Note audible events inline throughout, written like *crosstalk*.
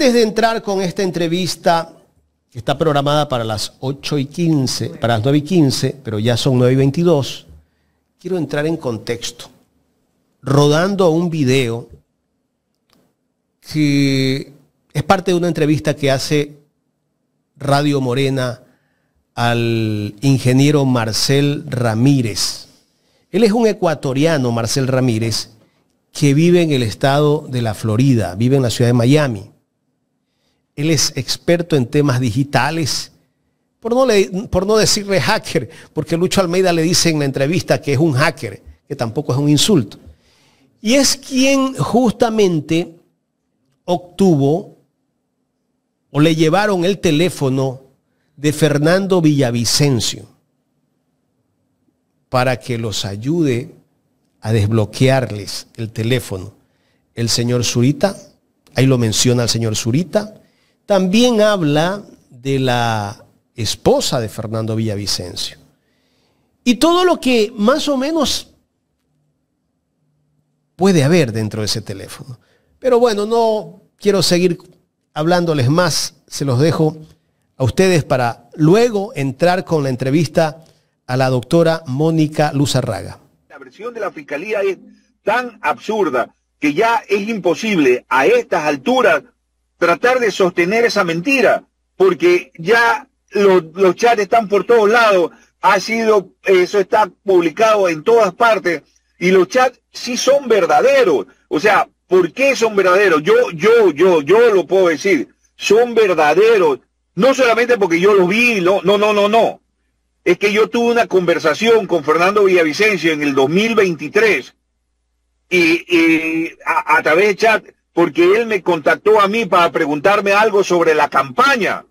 antes de entrar con esta entrevista, que está programada para las 8 y 15, para las 9 y 15, pero ya son 9 y 22, quiero entrar en contexto, rodando un video que es parte de una entrevista que hace Radio Morena al ingeniero Marcel Ramírez. Él es un ecuatoriano, Marcel Ramírez, que vive en el estado de la Florida, vive en la ciudad de Miami. Él es experto en temas digitales, por no, decirle hacker, porque Lucho Almeida le dice en la entrevista que es un hacker, que tampoco es un insulto. Y es quien justamente obtuvo o le llevaron el teléfono de Fernando Villavicencio para que los ayude a desbloquearles el teléfono. El señor Zurita, ahí lo menciona el señor Zurita, también habla de la esposa de Fernando Villavicencio. Y todo lo que más o menos puede haber dentro de ese teléfono. Pero bueno, no quiero seguir hablándoles más, se los dejo a ustedes para luego entrar con la entrevista a la doctora Mónica Luzarraga versión de la fiscalía es tan absurda que ya es imposible a estas alturas tratar de sostener esa mentira, porque ya los, chats están por todos lados, ha sido, eso está publicado en todas partes, y los chats sí son verdaderos. O sea, ¿por qué son verdaderos? Yo, yo, yo, yo lo puedo decir, son verdaderos, no solamente porque yo los vi, no, no, no, no, no es que yo tuve una conversación con Fernando Villavicencio en el 2023 y, a, través de chat, porque él me contactó a mí para preguntarme algo sobre la campaña.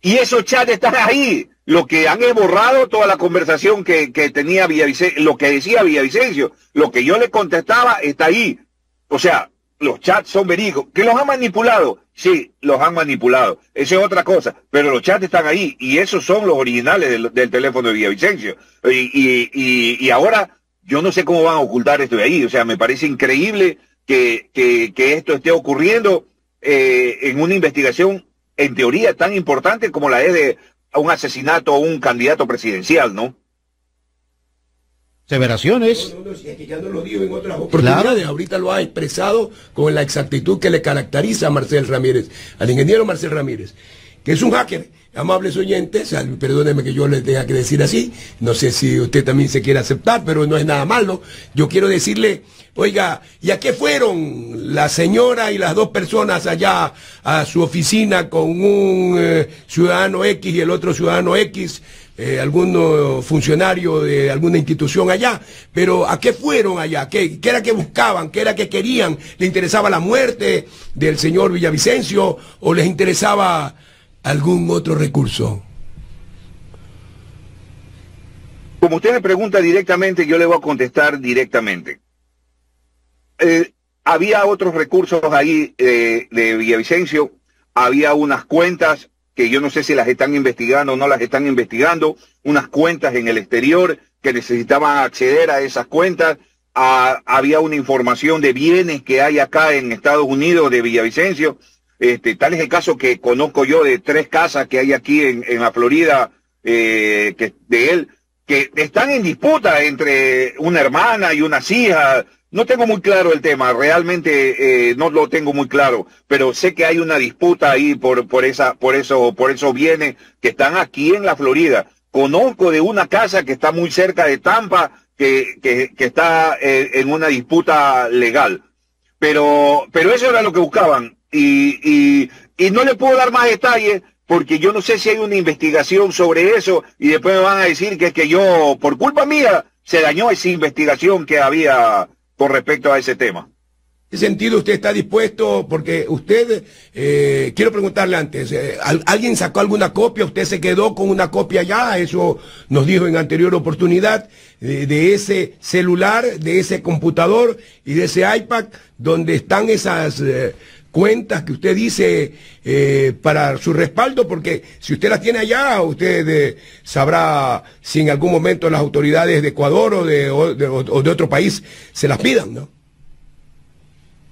Y esos chats están ahí. Lo que han borrado toda la conversación que, que tenía Villavicencio, lo que decía Villavicencio, lo que yo le contestaba está ahí. O sea, los chats son verídicos. ¿Que los han manipulado? Sí, los han manipulado. Eso es otra cosa. Pero los chats están ahí y esos son los originales del, teléfono de Villavicencio. Y, y, y, ahora yo no sé cómo van a ocultar esto de ahí. O sea, me parece increíble que, que, esto esté ocurriendo eh, en una investigación en teoría tan importante como la es de un asesinato a un candidato presidencial, ¿no? Severaciones. No, no, si es que ya no lo digo en otras oportunidades, ahorita lo ha expresado con la exactitud que le caracteriza a Marcel Ramírez, al ingeniero Marcel Ramírez, que es un hacker. Amables oyentes, perdónenme que yo les tenga que decir así, no sé si usted también se quiere aceptar, pero no es nada malo. Yo quiero decirle, oiga, ¿y a qué fueron la señora y las dos personas allá a su oficina con un eh, ciudadano X y el otro ciudadano X? eh, algún funcionario de alguna institución allá, pero ¿a qué fueron allá? ¿Qué, ¿Qué, era que buscaban? ¿Qué era que querían? ¿Le interesaba la muerte del señor Villavicencio o les interesaba algún otro recurso? Como usted me pregunta directamente, yo le voy a contestar directamente. Eh, había otros recursos ahí eh, de Villavicencio, había unas cuentas que yo no sé si las están investigando o no las están investigando, unas cuentas en el exterior que necesitaban acceder a esas cuentas. Ah, había una información de bienes que hay acá en Estados Unidos de Villavicencio. Este, tal es el caso que conozco yo de tres casas que hay aquí en, la Florida eh, que, de él, que están en disputa entre una hermana y unas hijas. No tengo muy claro el tema, realmente eh, no lo tengo muy claro, pero sé que hay una disputa ahí por, por, esa, por, eso, por esos bienes que están aquí en la Florida. Conozco de una casa que está muy cerca de Tampa, que, que, está eh, en una disputa legal. Pero, pero eso era lo que buscaban. Y, y, y no le puedo dar más detalles porque yo no sé si hay una investigación sobre eso y después me van a decir que es que yo, por culpa mía, se dañó esa investigación que había con respecto a ese tema. ¿En qué sentido usted está dispuesto? Porque usted, eh, quiero preguntarle antes, eh, ¿alguien sacó alguna copia? ¿Usted se quedó con una copia ya? Eso nos dijo en anterior oportunidad, de ese celular, de ese computador y de ese iPad, donde están esas eh, cuentas que usted dice para su respaldo, porque si usted las tiene allá, usted sabrá si en algún momento las autoridades de Ecuador o de, otro país se las pidan, ¿no?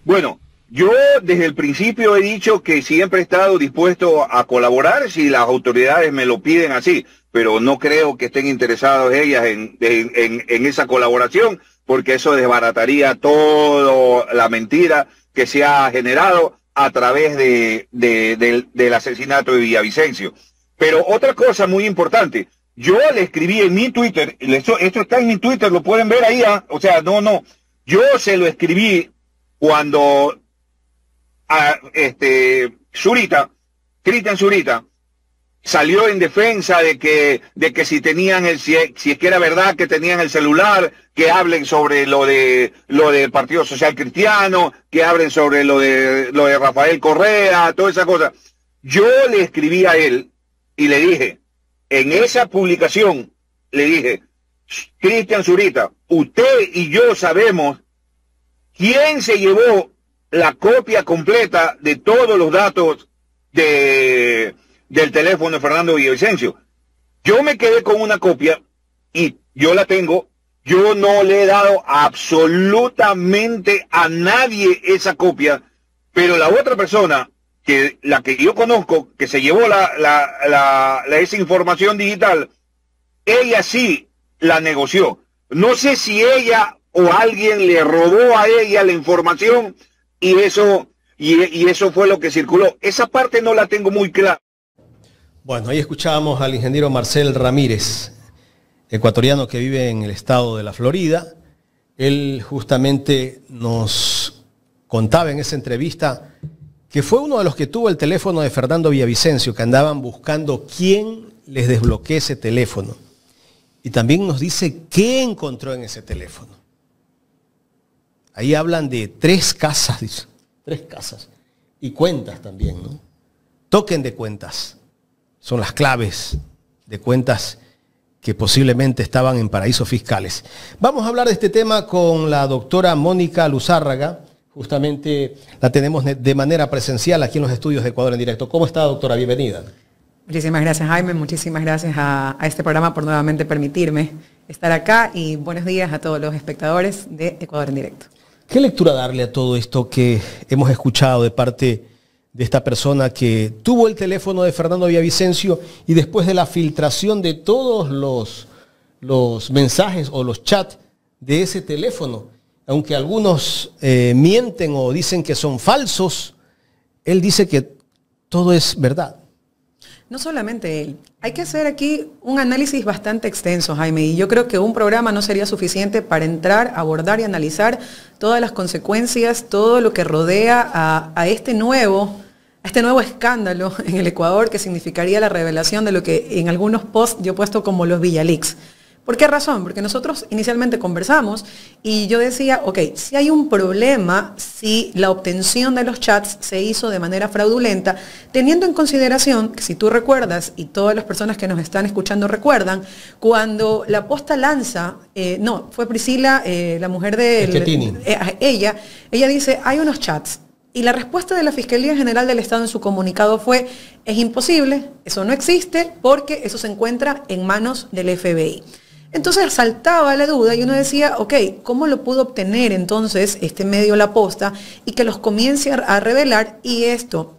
Bueno, yo desde el principio he dicho que siempre he estado dispuesto a colaborar si las autoridades me lo piden así, pero no creo que estén interesados ellas en, en esa colaboración, porque eso desbarataría toda la mentira que se ha generado a través de, del, asesinato de Villavicencio. Pero otra cosa muy importante, yo le escribí en mi Twitter, esto, está en mi Twitter, lo pueden ver ahí, ¿ah? o sea, no, no, yo se lo escribí cuando a, este, Zurita, Cristian Zurita, salió en defensa de que, de que si tenían el, si, si, es que era verdad que tenían el celular, que hablen sobre lo de, lo del Partido Social Cristiano, que hablen sobre lo de, lo de Rafael Correa, toda esa cosa. Yo le escribí a él y le dije, en esa publicación, le dije, Cristian Zurita, usted y yo sabemos quién se llevó la copia completa de todos los datos de, del teléfono de Fernando Villavicencio. Yo me quedé con una copia y yo la tengo. Yo no le he dado absolutamente a nadie esa copia, pero la otra persona, que la que yo conozco, que se llevó la, esa información digital, ella sí la negoció. No sé si ella o alguien le robó a ella la información y eso, y eso fue lo que circuló. Esa parte no la tengo muy clara. Bueno, ahí escuchábamos al ingeniero Marcel Ramírez, ecuatoriano que vive en el estado de la Florida. Él justamente nos contaba en esa entrevista que fue uno de los que tuvo el teléfono de Fernando Villavicencio, que andaban buscando quién les desbloquee ese teléfono. Y también nos dice qué encontró en ese teléfono. Ahí hablan de tres casas, tres casas. Y cuentas también, ¿no? Toquen de cuentas son las claves de cuentas que posiblemente estaban en paraísos fiscales. Vamos a hablar de este tema con la doctora Mónica Luzárraga. Justamente la tenemos de manera presencial aquí en los estudios de Ecuador en directo. ¿Cómo está, doctora? Bienvenida. Muchísimas gracias, Jaime. Muchísimas gracias a, a, este programa por nuevamente permitirme estar acá y buenos días a todos los espectadores de Ecuador en directo. ¿Qué lectura darle a todo esto que hemos escuchado de parte de esta persona que tuvo el teléfono de Fernando Villavicencio y después de la filtración de todos los, los mensajes o los chats de ese teléfono, aunque algunos eh, mienten o dicen que son falsos, él dice que todo es verdad. No solamente él. Hay que hacer aquí un análisis bastante extenso, Jaime, y yo creo que un programa no sería suficiente para entrar, abordar y analizar todas las consecuencias, todo lo que rodea a, a este nuevo este nuevo escándalo en el Ecuador que significaría la revelación de lo que en algunos posts yo he puesto como los Villalix. ¿Por qué razón? Porque nosotros inicialmente conversamos y yo decía, ok, si hay un problema, si la obtención de los chats se hizo de manera fraudulenta, teniendo en consideración que si tú recuerdas, y todas las personas que nos están escuchando recuerdan, cuando la posta lanza, eh, no, fue Priscila, eh, la mujer de eh, ella, ella dice, hay unos chats y la respuesta de la Fiscalía General del Estado en su comunicado fue, es imposible, eso no existe, porque eso se encuentra en manos del FBI. Entonces saltaba la duda y uno decía, ok, ¿cómo lo pudo obtener entonces este medio La Posta y que los comience a revelar y esto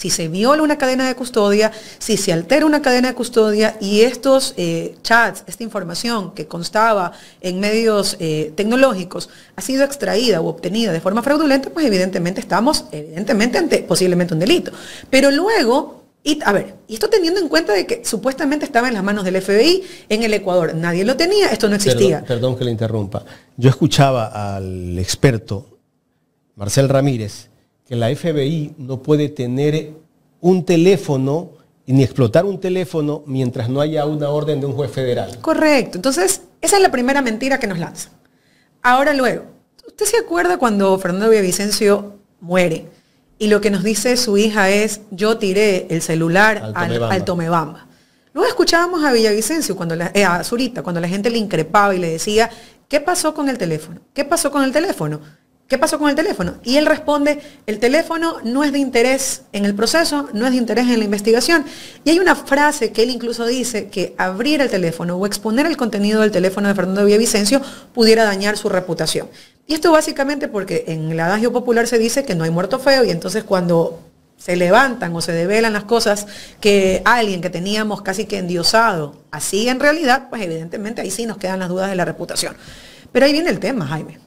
si se viola una cadena de custodia, si se altera una cadena de custodia y estos eh, chats, esta información que constaba en medios eh, tecnológicos ha sido extraída o obtenida de forma fraudulenta, pues evidentemente estamos evidentemente ante posiblemente un delito. Pero luego, y, a ver, y esto teniendo en cuenta de que supuestamente estaba en las manos del FBI en el Ecuador, nadie lo tenía, esto no existía. Perdón, perdón que le interrumpa. Yo escuchaba al experto Marcel Ramírez que la FBI no puede tener un teléfono ni explotar un teléfono mientras no haya una orden de un juez federal. Correcto. Entonces, esa es la primera mentira que nos lanza. Ahora luego, ¿usted se acuerda cuando Fernando Villavicencio muere? Y lo que nos dice su hija es, yo tiré el celular al Tomebamba. Luego escuchábamos a Villavicencio, cuando eh, a Zurita, cuando la gente le increpaba y le decía, ¿qué pasó con el teléfono? ¿Qué pasó con el teléfono? ¿Qué pasó con el teléfono? Y él responde, el teléfono no es de interés en el proceso, no es de interés en la investigación. Y hay una frase que él incluso dice que abrir el teléfono o exponer el contenido del teléfono de Fernando Villavicencio pudiera dañar su reputación. Y esto básicamente porque en el adagio popular se dice que no hay muerto feo y entonces cuando se levantan o se develan las cosas que alguien que teníamos casi que endiosado así en realidad, pues evidentemente ahí sí nos quedan las dudas de la reputación. Pero ahí viene el tema, Jaime.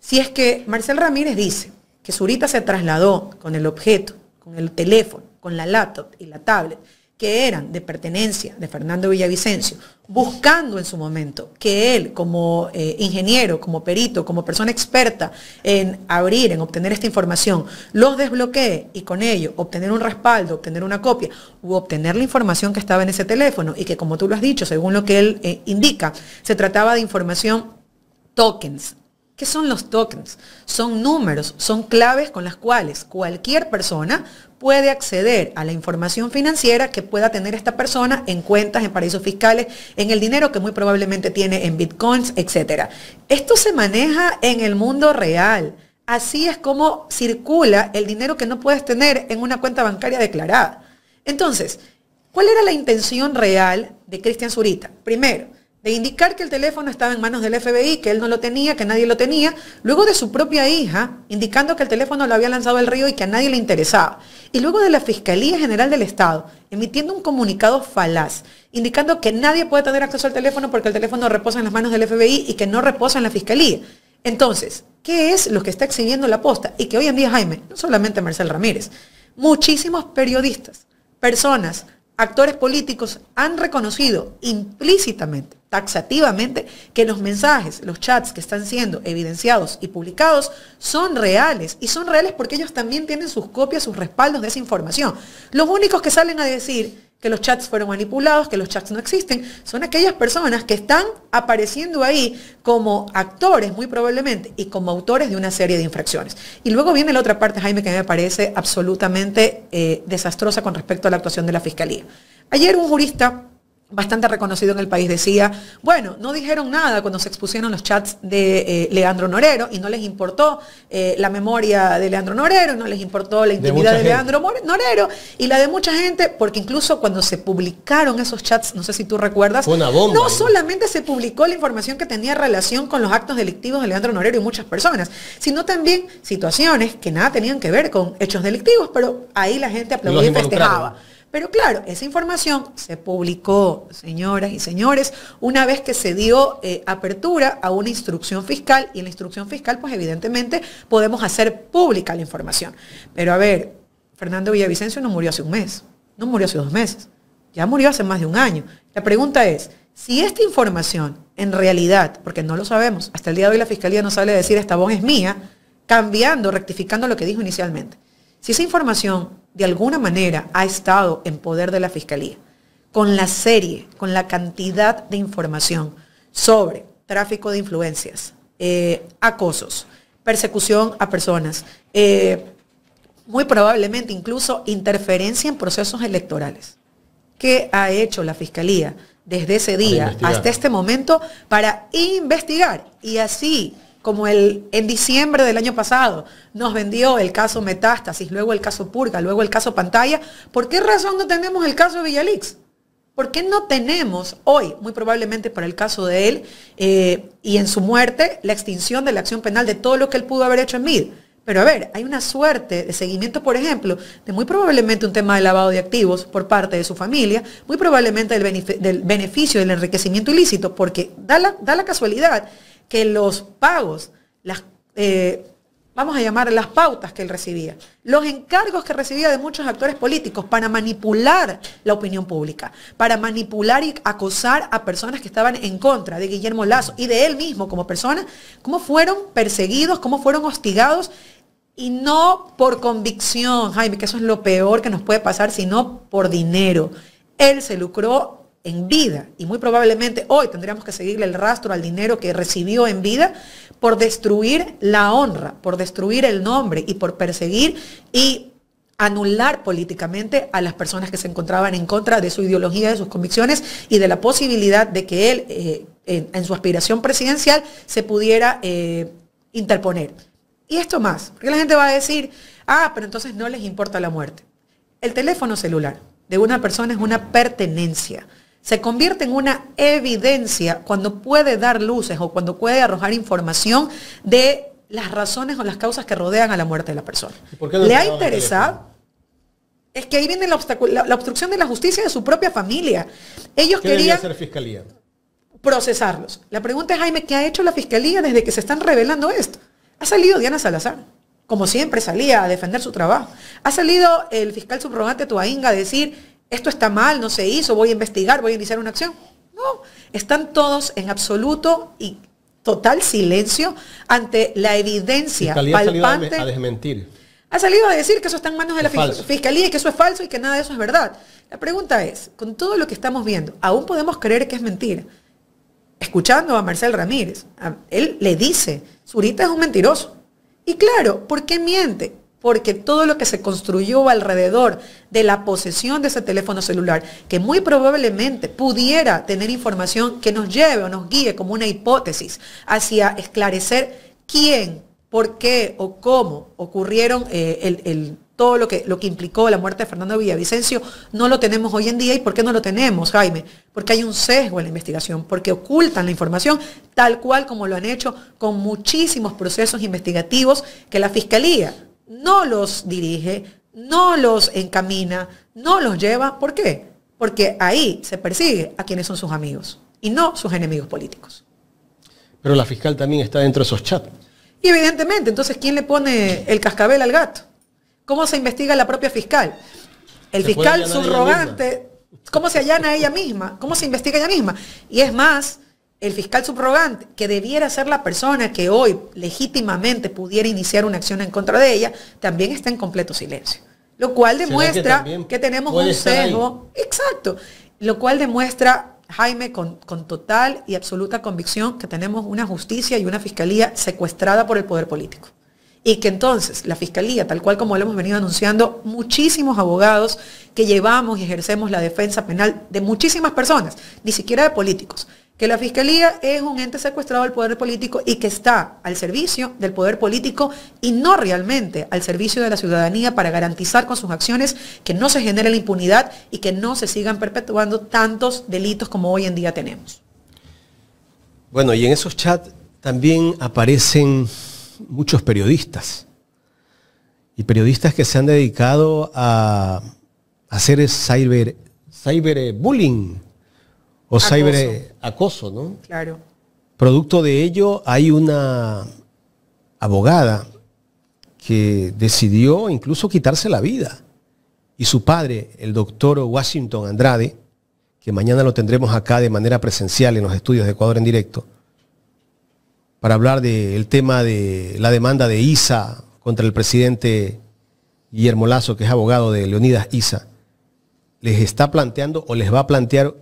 Si es que Marcel Ramírez dice que Zurita se trasladó con el objeto, con el teléfono, con la laptop y la tablet, que eran de pertenencia de Fernando Villavicencio, buscando en su momento que él como eh, ingeniero, como perito, como persona experta en abrir, en obtener esta información, los desbloquee y con ello obtener un respaldo, obtener una copia u obtener la información que estaba en ese teléfono y que como tú lo has dicho, según lo que él eh, indica, se trataba de información tokens, ¿Qué son los tokens? Son números, son claves con las cuales cualquier persona puede acceder a la información financiera que pueda tener esta persona en cuentas, en paraísos fiscales, en el dinero que muy probablemente tiene en bitcoins, etc. Esto se maneja en el mundo real. Así es como circula el dinero que no puedes tener en una cuenta bancaria declarada. Entonces, ¿cuál era la intención real de Cristian Zurita? Primero, de indicar que el teléfono estaba en manos del FBI, que él no lo tenía, que nadie lo tenía, luego de su propia hija, indicando que el teléfono lo había lanzado al río y que a nadie le interesaba, y luego de la Fiscalía General del Estado, emitiendo un comunicado falaz, indicando que nadie puede tener acceso al teléfono porque el teléfono reposa en las manos del FBI y que no reposa en la Fiscalía. Entonces, ¿qué es lo que está exhibiendo la posta? Y que hoy en día, Jaime, no solamente Marcel Ramírez, muchísimos periodistas, personas, actores políticos han reconocido implícitamente taxativamente que los mensajes, los chats que están siendo evidenciados y publicados son reales. Y son reales porque ellos también tienen sus copias, sus respaldos de esa información. Los únicos que salen a decir que los chats fueron manipulados, que los chats no existen, son aquellas personas que están apareciendo ahí como actores, muy probablemente, y como autores de una serie de infracciones. Y luego viene la otra parte, Jaime, que me parece absolutamente eh, desastrosa con respecto a la actuación de la Fiscalía. Ayer un jurista bastante reconocido en el país, decía, bueno, no dijeron nada cuando se expusieron los chats de eh, Leandro Norero y no les importó eh, la memoria de Leandro Norero, no les importó la intimidad de, Leandro Norero y la de mucha gente, porque incluso cuando se publicaron esos chats, no sé si tú recuerdas, no solamente se publicó la información que tenía relación con los actos delictivos de Leandro Norero y muchas personas, sino también situaciones que nada tenían que ver con hechos delictivos, pero ahí la gente aplaudía y festejaba. Pero claro, esa información se publicó, señoras y señores, una vez que se dio eh, apertura a una instrucción fiscal y en la instrucción fiscal, pues evidentemente podemos hacer pública la información. Pero a ver, Fernando Villavicencio no murió hace un mes, no murió hace dos meses, ya murió hace más de un año. La pregunta es, si esta información en realidad, porque no lo sabemos, hasta el día de hoy la Fiscalía no sale a decir esta voz es mía, cambiando, rectificando lo que dijo inicialmente. Si esa información de alguna manera ha estado en poder de la Fiscalía, con la serie, con la cantidad de información sobre tráfico de influencias, eh, acosos, persecución a personas, eh, muy probablemente incluso interferencia en procesos electorales. ¿Qué ha hecho la Fiscalía desde ese día hasta este momento para investigar y así como el, en diciembre del año pasado nos vendió el caso Metástasis, luego el caso Purga, luego el caso Pantalla, ¿por qué razón no tenemos el caso Villalix? ¿Por qué no tenemos hoy, muy probablemente para el caso de él eh, y en su muerte, la extinción de la acción penal de todo lo que él pudo haber hecho en MID? Pero a ver, hay una suerte de seguimiento, por ejemplo, de muy probablemente un tema de lavado de activos por parte de su familia, muy probablemente del, beneficio del enriquecimiento ilícito, porque da la casualidad que los pagos, las, eh, vamos a llamar las pautas que él recibía, los encargos que recibía de muchos actores políticos para manipular la opinión pública, para manipular y acosar a personas que estaban en contra de Guillermo Lazo y de él mismo como persona, cómo fueron perseguidos, cómo fueron hostigados y no por convicción, Jaime, que eso es lo peor que nos puede pasar, sino por dinero. Él se lucró en vida y muy probablemente hoy tendríamos que seguirle el rastro al dinero que recibió en vida por destruir la honra, por destruir el nombre y por perseguir y anular políticamente a las personas que se encontraban en contra de su ideología, de sus convicciones y de la posibilidad de que él eh, en, su aspiración presidencial se pudiera eh, interponer. Y esto más, porque la gente va a decir, ah, pero entonces no les importa la muerte. El teléfono celular de una persona es una pertenencia se convierte en una evidencia cuando puede dar luces o cuando puede arrojar información de las razones o las causas que rodean a la muerte de la persona. ¿Le ha interesado? Es que ahí viene la, obstrucción de la justicia de su propia familia. Ellos ¿Qué querían hacer fiscalía? procesarlos. La pregunta es, Jaime, ¿qué ha hecho la fiscalía desde que se están revelando esto? Ha salido Diana Salazar, como siempre salía a defender su trabajo. Ha salido el fiscal subrogante Tuainga a decir, esto está mal, no se hizo, voy a investigar, voy a iniciar una acción. No, están todos en absoluto y total silencio ante la evidencia palpante. a desmentir ha salido a decir que eso está en manos de la fiscalía y que eso es falso y que nada de eso es verdad. La pregunta es, con todo lo que estamos viendo, ¿aún podemos creer que es mentira? Escuchando a Marcel Ramírez, él le dice, Zurita es un mentiroso. Y claro, ¿por qué miente? Porque todo lo que se construyó alrededor de la posesión de ese teléfono celular, que muy probablemente pudiera tener información que nos lleve o nos guíe como una hipótesis hacia esclarecer quién por qué o cómo ocurrieron eh, el, todo lo que, lo que implicó la muerte de Fernando Villavicencio, no lo tenemos hoy en día. ¿Y por qué no lo tenemos, Jaime? Porque hay un sesgo en la investigación, porque ocultan la información tal cual como lo han hecho con muchísimos procesos investigativos que la Fiscalía no los dirige, no los encamina, no los lleva. ¿Por qué? Porque ahí se persigue a quienes son sus amigos y no sus enemigos políticos. Pero la fiscal también está dentro de esos chats. Y evidentemente, entonces, ¿quién le pone el cascabel al gato? ¿Cómo se investiga la propia fiscal? El fiscal subrogante, ¿cómo se allana ella misma? ¿Cómo se investiga ella misma? Y es más, el fiscal subrogante, que debiera ser la persona que hoy legítimamente pudiera iniciar una acción en contra de ella, también está en completo silencio. Lo cual demuestra que, que tenemos un sesgo. Exacto. Lo cual demuestra Jaime, con, total y absoluta convicción que tenemos una justicia y una fiscalía secuestrada por el poder político. Y que entonces la fiscalía, tal cual como lo hemos venido anunciando, muchísimos abogados que llevamos y ejercemos la defensa penal de muchísimas personas, ni siquiera de políticos, que la Fiscalía es un ente secuestrado del poder político y que está al servicio del poder político y no realmente al servicio de la ciudadanía para garantizar con sus acciones que no se genere la impunidad y que no se sigan perpetuando tantos delitos como hoy en día tenemos. Bueno, y en esos chats también aparecen muchos periodistas y periodistas que se han dedicado a hacer cyber, cyberbullying o acoso, ¿no? Claro. Producto de ello hay una abogada que decidió incluso quitarse la vida. Y su padre, el doctor Washington Andrade, que mañana lo tendremos acá de manera presencial en los estudios de Ecuador en directo, para hablar del tema de la demanda de ISA contra el presidente Guillermo Lazo, que es abogado de Leonidas ISA, les está planteando o les va a plantear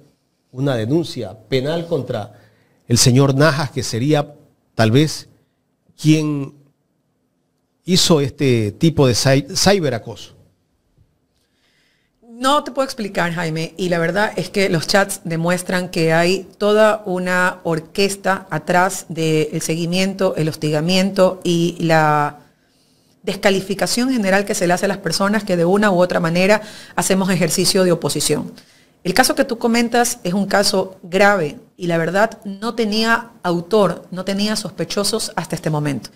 una denuncia penal contra el señor Najas, que sería tal vez quien hizo este tipo de ciberacoso. No te puedo explicar, Jaime, y la verdad es que los chats demuestran que hay toda una orquesta atrás del seguimiento, el hostigamiento y la descalificación general que se le hace a las personas que de una u otra manera hacemos ejercicio de oposición. El caso que tú comentas es un caso grave y la verdad no tenía autor, no tenía sospechosos hasta este momento.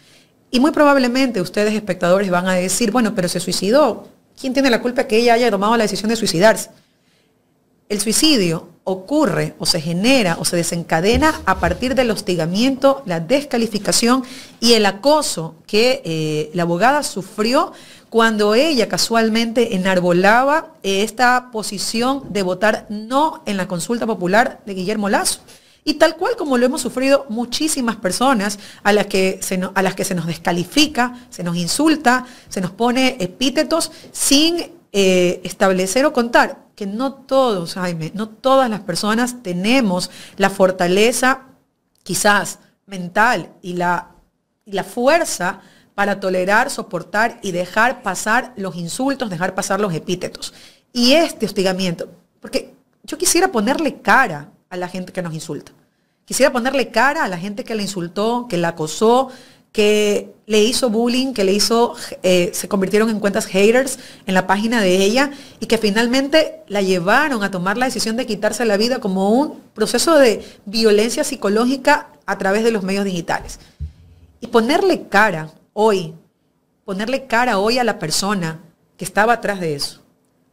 Y muy probablemente ustedes espectadores van a decir, bueno, pero se suicidó. ¿Quién tiene la culpa que ella haya tomado la decisión de suicidarse? El suicidio ocurre o se genera o se desencadena a partir del hostigamiento, la descalificación y el acoso que eh, la abogada sufrió cuando ella casualmente enarbolaba esta posición de votar no en la consulta popular de Guillermo Lazo. Y tal cual como lo hemos sufrido muchísimas personas a las que se, a las que se nos descalifica, se nos insulta, se nos pone epítetos sin eh, establecer o contar que no todos, Jaime, no todas las personas tenemos la fortaleza quizás mental y la, y la fuerza para tolerar, soportar y dejar pasar los insultos, dejar pasar los epítetos. Y este hostigamiento, porque yo quisiera ponerle cara a la gente que nos insulta. Quisiera ponerle cara a la gente que la insultó, que la acosó, que le hizo bullying, que le hizo, eh, se convirtieron en cuentas haters en la página de ella y que finalmente la llevaron a tomar la decisión de quitarse la vida como un proceso de violencia psicológica a través de los medios digitales. Y ponerle cara hoy, ponerle cara hoy a la persona que estaba atrás de eso,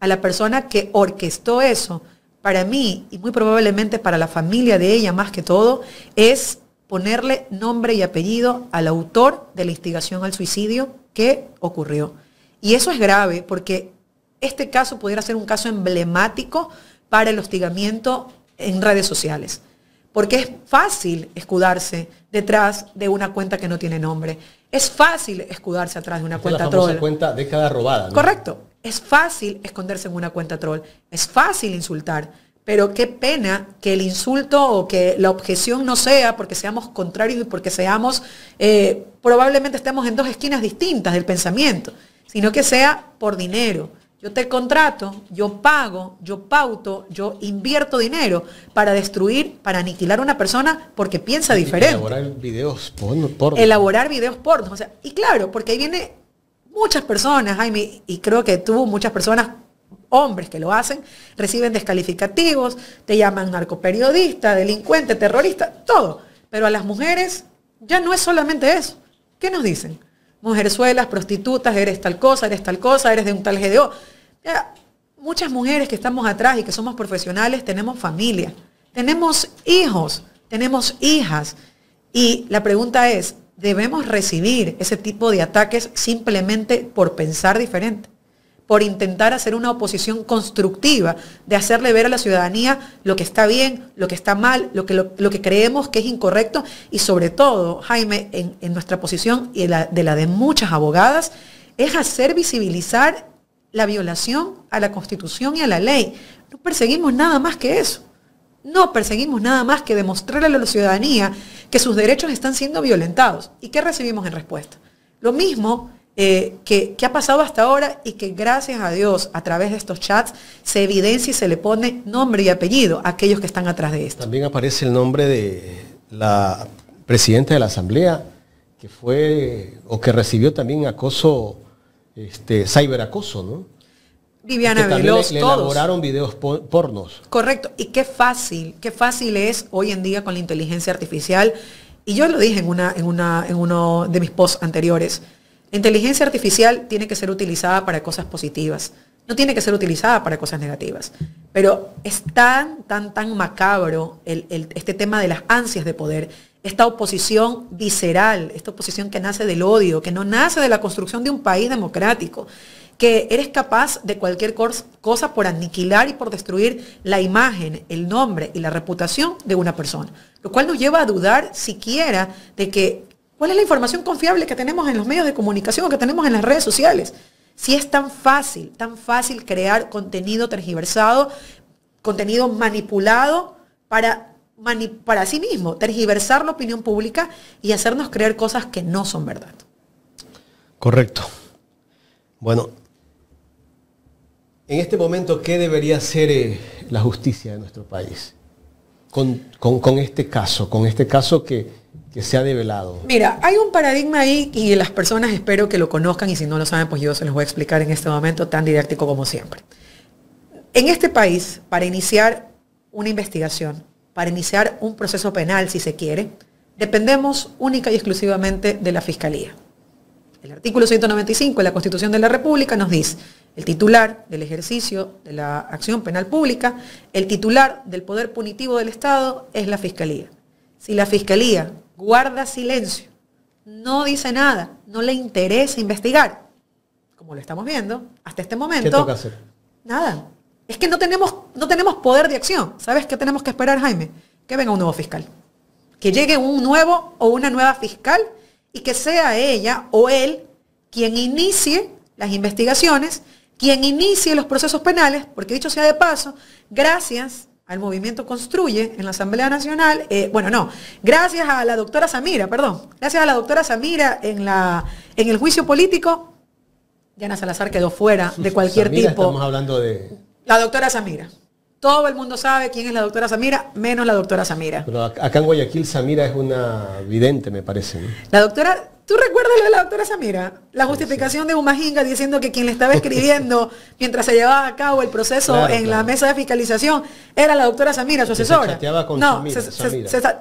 a la persona que orquestó eso, para mí y muy probablemente para la familia de ella más que todo, es ponerle nombre y apellido al autor de la instigación al suicidio que ocurrió. Y eso es grave porque este caso pudiera ser un caso emblemático para el hostigamiento en redes sociales. Porque es fácil escudarse detrás de una cuenta que no tiene nombre. Es fácil escudarse atrás de una cuenta la troll. cuenta década robada. Correcto. Es fácil esconderse en una cuenta troll. Es fácil insultar. Pero qué pena que el insulto o que la objeción no sea porque seamos contrarios y porque seamos, eh, probablemente estemos en dos esquinas distintas del pensamiento, sino que sea por dinero. Yo te contrato, yo pago, yo pauto, yo invierto dinero para destruir, para aniquilar a una persona porque piensa diferente. Elaborar videos porno. Elaborar videos porno. O sea, y claro, porque ahí viene muchas personas, Jaime, y creo que tú, muchas personas, hombres que lo hacen, reciben descalificativos, te llaman narcoperiodista, delincuente, terrorista, todo. Pero a las mujeres ya no es solamente eso. ¿Qué nos dicen? Mujerzuelas, prostitutas, eres tal cosa, eres tal cosa, eres de un tal GDO muchas mujeres que estamos atrás y que somos profesionales tenemos familia, tenemos hijos, tenemos hijas. Y la pregunta es, ¿debemos recibir ese tipo de ataques simplemente por pensar diferente? Por intentar hacer una oposición constructiva, de hacerle ver a la ciudadanía lo que está bien, lo que está mal, lo que, lo, que creemos que es incorrecto y sobre todo, Jaime, en, nuestra posición y de la de muchas abogadas, es hacer visibilizar la violación a la Constitución y a la ley. No perseguimos nada más que eso. No perseguimos nada más que demostrarle a la ciudadanía que sus derechos están siendo violentados. ¿Y qué recibimos en respuesta? Lo mismo eh, que, ha pasado hasta ahora y que gracias a Dios a través de estos chats se evidencia y se le pone nombre y apellido a aquellos que están atrás de esto. También aparece el nombre de la presidenta de la Asamblea que fue o que recibió también acoso este, cyberacoso, ¿no? Viviana Veloz, le, elaboraron videos pornos. Correcto. Y qué fácil, qué fácil es hoy en día con la inteligencia artificial. Y yo lo dije en, una, en, una, en uno de mis posts anteriores. Inteligencia artificial tiene que ser utilizada para cosas positivas. No tiene que ser utilizada para cosas negativas. Pero es tan, tan, tan macabro este tema de las ansias de poder, esta oposición visceral, esta oposición que nace del odio, que no nace de la construcción de un país democrático, que eres capaz de cualquier cosa por aniquilar y por destruir la imagen, el nombre y la reputación de una persona. Lo cual nos lleva a dudar siquiera de que cuál es la información confiable que tenemos en los medios de comunicación o que tenemos en las redes sociales. Si es tan fácil, tan fácil crear contenido tergiversado, contenido manipulado para para sí mismo, tergiversar la opinión pública y hacernos creer cosas que no son verdad. Correcto. Bueno, en este momento, ¿qué debería hacer eh, la justicia de nuestro país con, este caso, con este caso que, que, se ha develado? Mira, hay un paradigma ahí y las personas espero que lo conozcan y si no lo saben, pues yo se los voy a explicar en este momento tan didáctico como siempre. En este país, para iniciar una investigación, para iniciar un proceso penal, si se quiere, dependemos única y exclusivamente de la Fiscalía. El artículo 195 de la Constitución de la República nos dice, el titular del ejercicio de la acción penal pública, el titular del poder punitivo del Estado es la Fiscalía. Si la Fiscalía guarda silencio, no dice nada, no le interesa investigar, como lo estamos viendo hasta este momento, ¿qué toca hacer? Nada, es que no tenemos, no tenemos poder de acción. ¿Sabes qué tenemos que esperar, Jaime? Que venga un nuevo fiscal. Que llegue un nuevo o una nueva fiscal y que sea ella o él quien inicie las investigaciones, quien inicie los procesos penales, porque dicho sea de paso, gracias al movimiento Construye en la Asamblea Nacional, eh, bueno, no, gracias a la doctora Samira, perdón, gracias a la doctora Samira en, la, en el juicio político, Diana Salazar quedó fuera de *laughs* cualquier tipo. Estamos hablando de la doctora Samira. Todo el mundo sabe quién es la doctora Samira, menos la doctora Samira. Pero acá en Guayaquil Samira es una vidente, me parece. La doctora ¿Tú recuerdas lo de la doctora Samira? La justificación de Umajinga diciendo que quien le estaba escribiendo *laughs* mientras se llevaba a cabo el proceso en la mesa de fiscalización era la doctora Samira, su asesora. Se chateaba con no,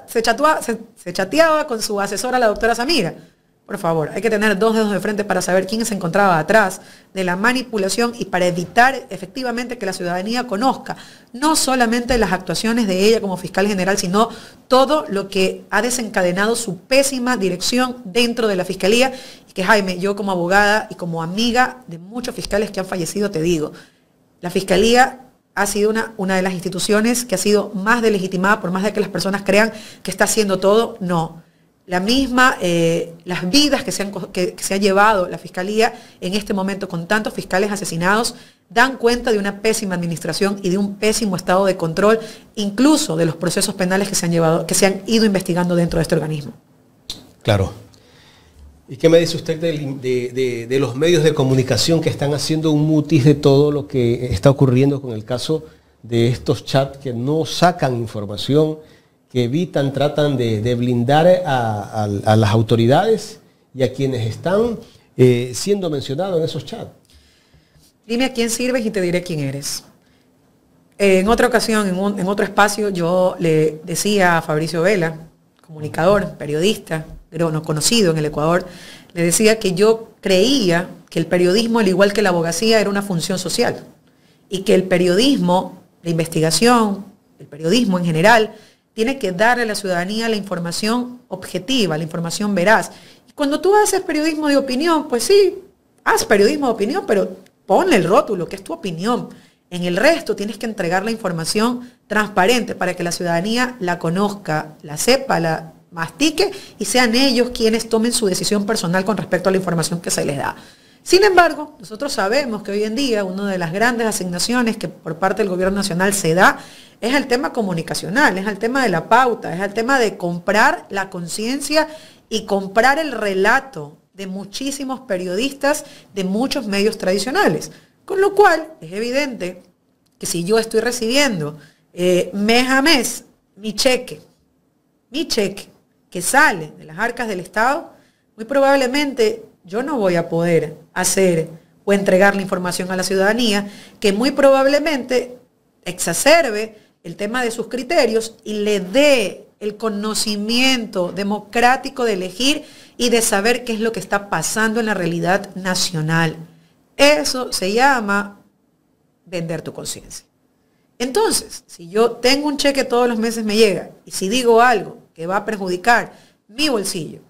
se chateaba con su asesora, la doctora Samira. Por favor, hay que tener dos dedos de frente para saber quién se encontraba atrás de la manipulación y para evitar efectivamente que la ciudadanía conozca no solamente las actuaciones de ella como fiscal general, sino todo lo que ha desencadenado su pésima dirección dentro de la fiscalía. Y que Jaime, yo como abogada y como amiga de muchos fiscales que han fallecido, te digo, la fiscalía ha sido una, una de las instituciones que ha sido más delegitimada, por más de que las personas crean que está haciendo todo, no la misma, eh, las vidas que se, han, que, se ha llevado la Fiscalía en este momento con tantos fiscales asesinados dan cuenta de una pésima administración y de un pésimo estado de control, incluso de los procesos penales que se han llevado, que se han ido investigando dentro de este organismo. Claro. ¿Y qué me dice usted de, de los medios de comunicación que están haciendo un mutis de todo lo que está ocurriendo con el caso de estos chats que no sacan información? Que evitan, tratan de, blindar a, las autoridades y a quienes están eh, siendo mencionados en esos chats. Dime a quién sirves y te diré quién eres. en otra ocasión, en, otro espacio, yo le decía a Fabricio Vela, comunicador, periodista, no conocido en el Ecuador, le decía que yo creía que el periodismo, al igual que la abogacía, era una función social y que el periodismo, la investigación, el periodismo en general, tiene que darle a la ciudadanía la información objetiva, la información veraz. Y cuando tú haces periodismo de opinión, pues sí, haz periodismo de opinión, pero ponle el rótulo, que es tu opinión. En el resto tienes que entregar la información transparente para que la ciudadanía la conozca, la sepa, la mastique y sean ellos quienes tomen su decisión personal con respecto a la información que se les da. Sin embargo, nosotros sabemos que hoy en día una de las grandes asignaciones que por parte del gobierno nacional se da es el tema comunicacional, es el tema de la pauta, es el tema de comprar la conciencia y comprar el relato de muchísimos periodistas de muchos medios tradicionales. Con lo cual es evidente que si yo estoy recibiendo eh, mes a mes mi cheque, mi cheque que sale de las arcas del Estado, muy probablemente yo no voy a poder hacer o entregar la información a la ciudadanía que muy probablemente exacerbe el tema de sus criterios y le dé el conocimiento democrático de elegir y de saber qué es lo que está pasando en la realidad nacional. Eso se llama vender tu conciencia. Entonces, si yo tengo un cheque todos los meses me llega y si digo algo que va a perjudicar mi bolsillo,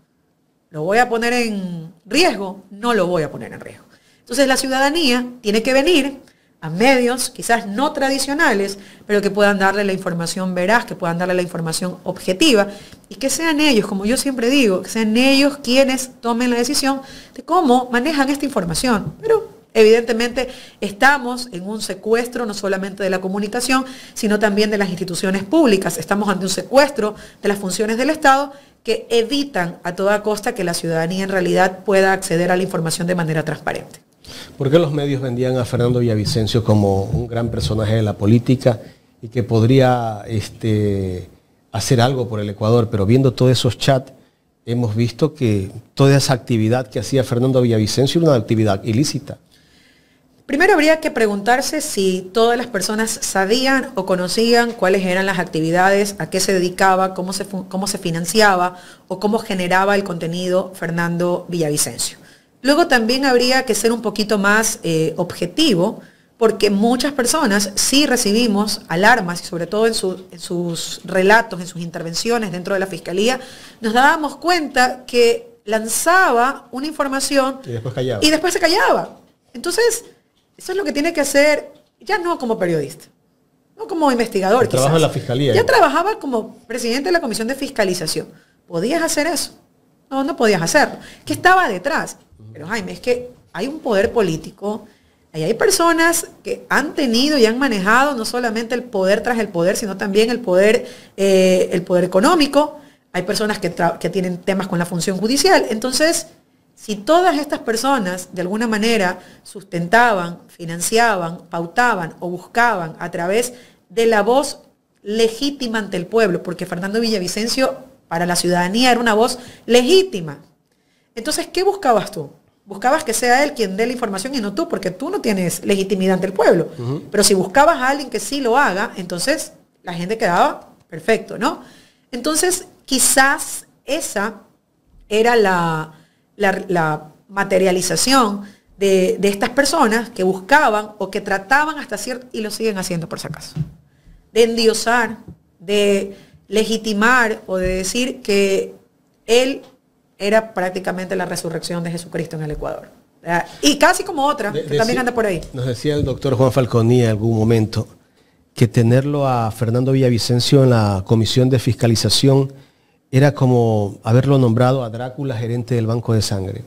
¿Lo voy a poner en riesgo? No lo voy a poner en riesgo. Entonces la ciudadanía tiene que venir a medios quizás no tradicionales, pero que puedan darle la información veraz, que puedan darle la información objetiva y que sean ellos, como yo siempre digo, que sean ellos quienes tomen la decisión de cómo manejan esta información. Pero evidentemente estamos en un secuestro no solamente de la comunicación, sino también de las instituciones públicas. Estamos ante un secuestro de las funciones del Estado que evitan a toda costa que la ciudadanía en realidad pueda acceder a la información de manera transparente. ¿Por qué los medios vendían a Fernando Villavicencio como un gran personaje de la política y que podría este, hacer algo por el Ecuador? Pero viendo todos esos chats, hemos visto que toda esa actividad que hacía Fernando Villavicencio era una actividad ilícita. Primero habría que preguntarse si todas las personas sabían o conocían cuáles eran las actividades, a qué se dedicaba, cómo se, cómo se financiaba o cómo generaba el contenido Fernando Villavicencio. Luego también habría que ser un poquito más eh, objetivo, porque muchas personas sí recibimos alarmas y sobre todo en, en, sus relatos, en sus intervenciones dentro de la Fiscalía, nos dábamos cuenta que lanzaba una información y después, callaba. y después se callaba. Entonces, eso es lo que tiene que hacer, ya no como periodista, no como investigador. Trabaja en la fiscalía. Ya trabajaba como presidente de la comisión de fiscalización. ¿Podías hacer eso? No, no podías hacerlo. ¿Qué estaba detrás? Pero Jaime, es que hay un poder político, y hay personas que han tenido y han manejado no solamente el poder tras el poder, sino también el poder, eh, el poder económico. Hay personas que, que tienen temas con la función judicial. Entonces, si todas estas personas de alguna manera sustentaban, financiaban, pautaban o buscaban a través de la voz legítima ante el pueblo, porque Fernando Villavicencio para la ciudadanía era una voz legítima. Entonces, ¿qué buscabas tú? Buscabas que sea él quien dé la información y no tú, porque tú no tienes legitimidad ante el pueblo. Pero si buscabas a alguien que sí lo haga, entonces la gente quedaba perfecto, ¿no? Entonces, quizás esa era la, la, materialización de, de, estas personas que buscaban o que trataban hasta cierto, y lo siguen haciendo por si acaso, de endiosar, de legitimar o de decir que él era prácticamente la resurrección de Jesucristo en el Ecuador. Y casi como otra, que también anda por ahí. Nos decía el doctor Juan Falconi en algún momento que tenerlo a Fernando Villavicencio en la comisión de fiscalización era como haberlo nombrado a Drácula gerente del Banco de Sangre.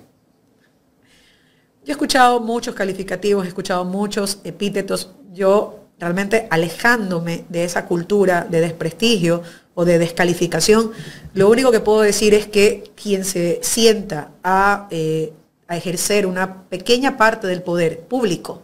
Yo he escuchado muchos calificativos, he escuchado muchos epítetos. Yo realmente alejándome de esa cultura de desprestigio o de descalificación, lo único que puedo decir es que quien se sienta a, eh, a ejercer una pequeña parte del poder público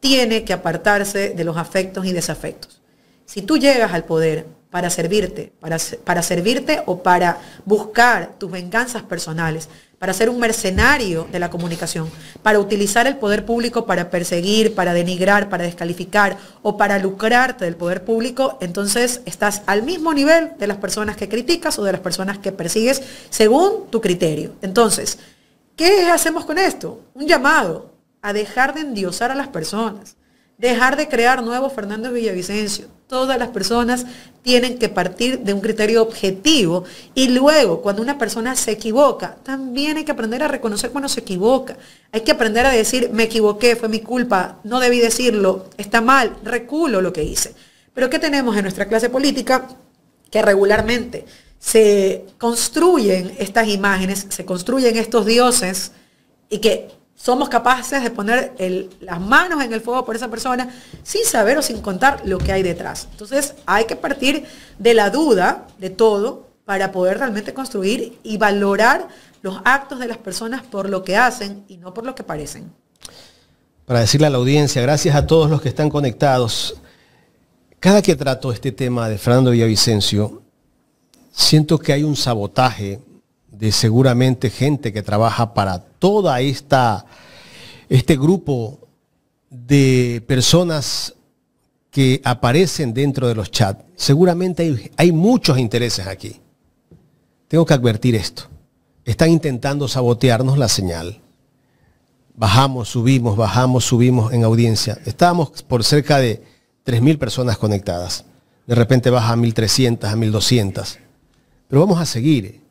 tiene que apartarse de los afectos y desafectos. Si tú llegas al poder para servirte, para, para servirte o para buscar tus venganzas personales, para ser un mercenario de la comunicación, para utilizar el poder público para perseguir, para denigrar, para descalificar o para lucrarte del poder público, entonces estás al mismo nivel de las personas que criticas o de las personas que persigues según tu criterio. Entonces, ¿qué hacemos con esto? Un llamado a dejar de endiosar a las personas, dejar de crear nuevos Fernando Villavicencio, todas las personas tienen que partir de un criterio objetivo y luego cuando una persona se equivoca, también hay que aprender a reconocer cuando se equivoca. Hay que aprender a decir, me equivoqué, fue mi culpa, no debí decirlo, está mal, reculo lo que hice. Pero ¿qué tenemos en nuestra clase política? Que regularmente se construyen estas imágenes, se construyen estos dioses y que somos capaces de poner las manos en el fuego por esa persona sin saber o sin contar lo que hay detrás. Entonces hay que partir de la duda de todo para poder realmente construir y valorar los actos de las personas por lo que hacen y no por lo que parecen. Para decirle a la audiencia, gracias a todos los que están conectados. Cada que trato este tema de Fernando Villavicencio, siento que hay un sabotaje de seguramente gente que trabaja para toda esta este grupo de personas que aparecen dentro de los chats. Seguramente hay, hay muchos intereses aquí. Tengo que advertir esto. Están intentando sabotearnos la señal. Bajamos, subimos, bajamos, subimos en audiencia. Estábamos por cerca de 3.000 personas conectadas. De repente baja a 1.300, a 1.200. Pero vamos a seguir.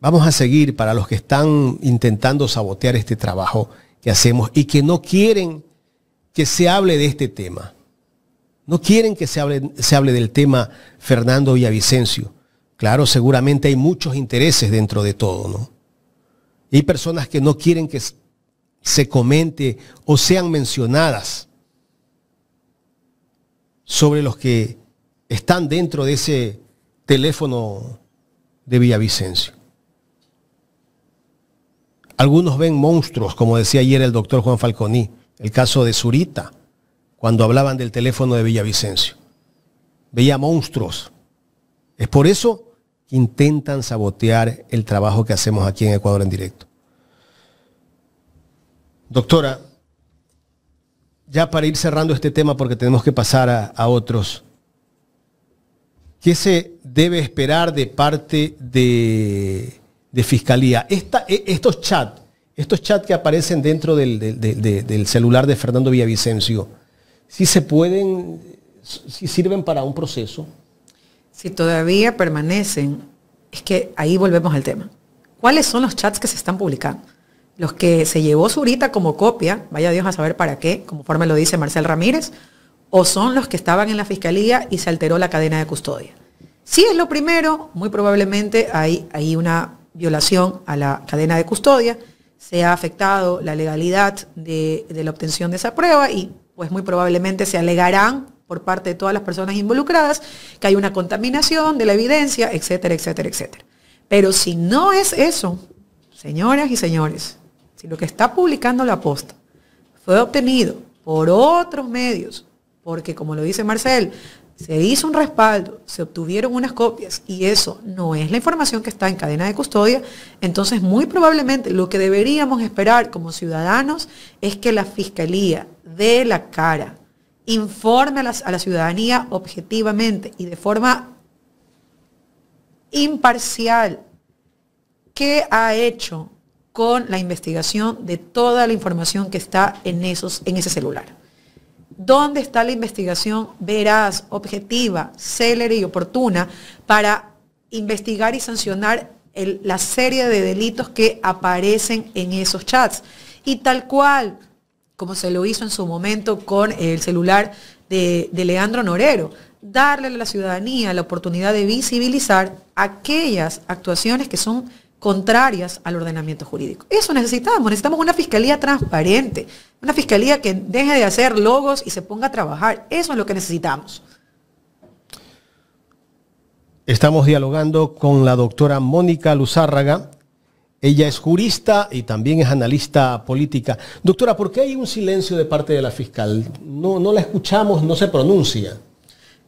Vamos a seguir para los que están intentando sabotear este trabajo que hacemos y que no quieren que se hable de este tema. No quieren que se hable, se hable del tema Fernando Villavicencio. Claro, seguramente hay muchos intereses dentro de todo, ¿no? Hay personas que no quieren que se comente o sean mencionadas sobre los que están dentro de ese teléfono de Villavicencio. Algunos ven monstruos, como decía ayer el doctor Juan Falconi, el caso de Zurita, cuando hablaban del teléfono de Villavicencio. Veía monstruos. Es por eso que intentan sabotear el trabajo que hacemos aquí en Ecuador en directo. Doctora, ya para ir cerrando este tema porque tenemos que pasar a, a otros, ¿qué se debe esperar de parte de de fiscalía. E, estos chats, estos chats que aparecen dentro del, celular de Fernando Villavicencio, si se pueden, si sirven para un proceso. Si todavía permanecen, es que ahí volvemos al tema. ¿Cuáles son los chats que se están publicando? Los que se llevó Zurita como copia, vaya Dios a saber para qué, como forma lo dice Marcel Ramírez, o son los que estaban en la fiscalía y se alteró la cadena de custodia. Si es lo primero, muy probablemente hay, hay una violación a la cadena de custodia, se ha afectado la legalidad de, la obtención de esa prueba y pues muy probablemente se alegarán por parte de todas las personas involucradas que hay una contaminación de la evidencia, etcétera, etcétera, etcétera. Pero si no es eso, señoras y señores, si lo que está publicando la posta fue obtenido por otros medios, porque como lo dice Marcel, se hizo un respaldo, se obtuvieron unas copias y eso no es la información que está en cadena de custodia, entonces muy probablemente lo que deberíamos esperar como ciudadanos es que la Fiscalía dé la cara, informe a la, ciudadanía objetivamente y de forma imparcial qué ha hecho con la investigación de toda la información que está en ese celular. ¿Dónde está la investigación veraz, objetiva, célere y oportuna para investigar y sancionar la serie de delitos que aparecen en esos chats? Y tal cual, como se lo hizo en su momento con el celular de, de Leandro Norero, darle a la ciudadanía la oportunidad de visibilizar aquellas actuaciones que son contrarias al ordenamiento jurídico. Eso necesitamos, necesitamos una fiscalía transparente, una fiscalía que deje de hacer logos y se ponga a trabajar. Eso es lo que necesitamos. Estamos dialogando con la doctora Mónica Luzárraga. Ella es jurista y también es analista política. Doctora, ¿por qué hay un silencio de parte de la fiscal? No, no la escuchamos, no se pronuncia.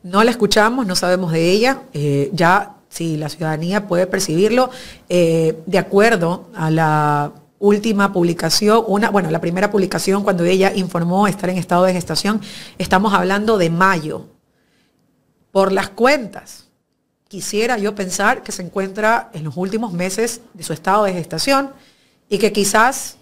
No la escuchamos, no sabemos de ella. Eh, ya si la ciudadanía puede percibirlo, eh, de acuerdo a la última publicación, una, bueno, la primera publicación cuando ella informó estar en estado de gestación, estamos hablando de mayo. Por las cuentas, quisiera yo pensar que se encuentra en los últimos meses de su estado de gestación y que quizás,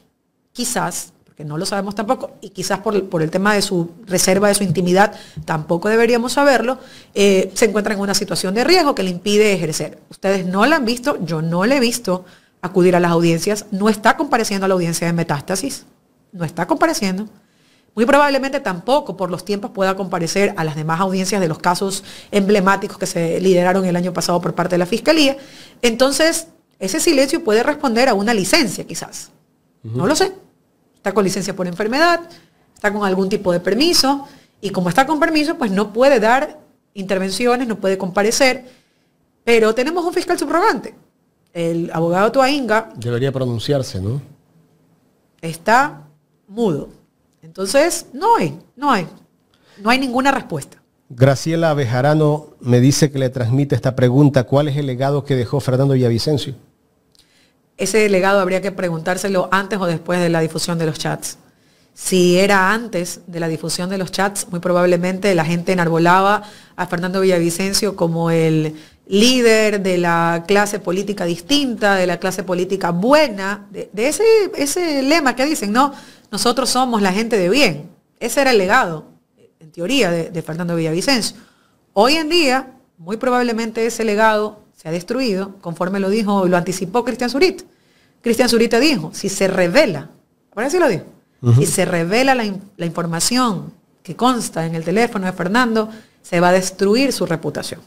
quizás no lo sabemos tampoco, y quizás por, el tema de su reserva de su intimidad tampoco deberíamos saberlo, eh, se encuentra en una situación de riesgo que le impide ejercer. Ustedes no la han visto, yo no le he visto acudir a las audiencias, no está compareciendo a la audiencia de metástasis, no está compareciendo. Muy probablemente tampoco por los tiempos pueda comparecer a las demás audiencias de los casos emblemáticos que se lideraron el año pasado por parte de la Fiscalía. Entonces, ese silencio puede responder a una licencia quizás. No lo sé está con licencia por enfermedad, está con algún tipo de permiso, y como está con permiso, pues no puede dar intervenciones, no puede comparecer, pero tenemos un fiscal subrogante, el abogado Tuainga. Debería pronunciarse, ¿no? Está mudo. Entonces, no hay, no hay, no hay ninguna respuesta. Graciela Bejarano me dice que le transmite esta pregunta, ¿cuál es el legado que dejó Fernando Villavicencio? Ese legado habría que preguntárselo antes o después de la difusión de los chats. Si era antes de la difusión de los chats, muy probablemente la gente enarbolaba a Fernando Villavicencio como el líder de la clase política distinta, de la clase política buena, de, ese, ese lema que dicen, no, nosotros somos la gente de bien. Ese era el legado, en teoría, de, de Fernando Villavicencio. Hoy en día, muy probablemente ese legado se ha destruido, conforme lo dijo y lo anticipó Cristian Zurit. Cristian Zurit dijo, si se revela, por sí lo dijo, si se revela la, información que consta en el teléfono de Fernando, se va a destruir su reputación.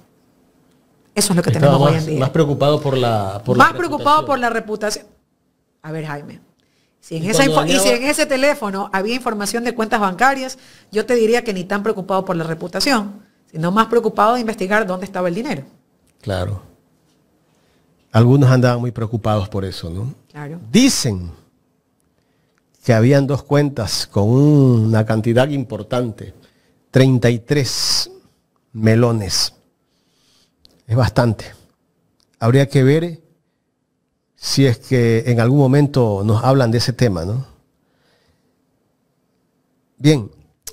Eso es lo que tenemos hoy en día. Más preocupado por la Más preocupado por la reputación. A ver, Jaime. Si en, y si en ese teléfono había información de cuentas bancarias, yo te diría que ni tan preocupado por la reputación, sino más preocupado de investigar dónde estaba el dinero. Claro. Algunos andaban muy preocupados por eso, ¿no? Claro. Dicen que habían dos cuentas con una cantidad importante, 33 melones. Es bastante. Habría que ver si es que en algún momento nos hablan de ese tema, ¿no? Bien,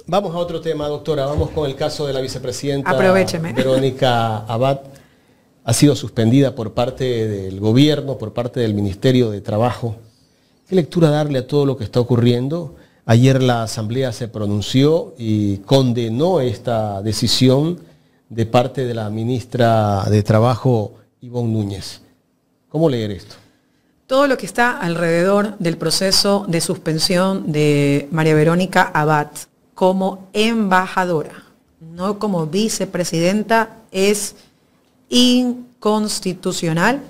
vamos a otro tema, doctora. Vamos con el caso de la vicepresidenta Verónica Abad ha sido suspendida por parte del gobierno, por parte del Ministerio de Trabajo. ¿Qué lectura darle a todo lo que está ocurriendo? Ayer la Asamblea se pronunció y condenó esta decisión de parte de la ministra de Trabajo, Ivonne Núñez. ¿Cómo leer esto? Todo lo que está alrededor del proceso de suspensión de María Verónica Abad como embajadora, no como vicepresidenta, es inconstitucional.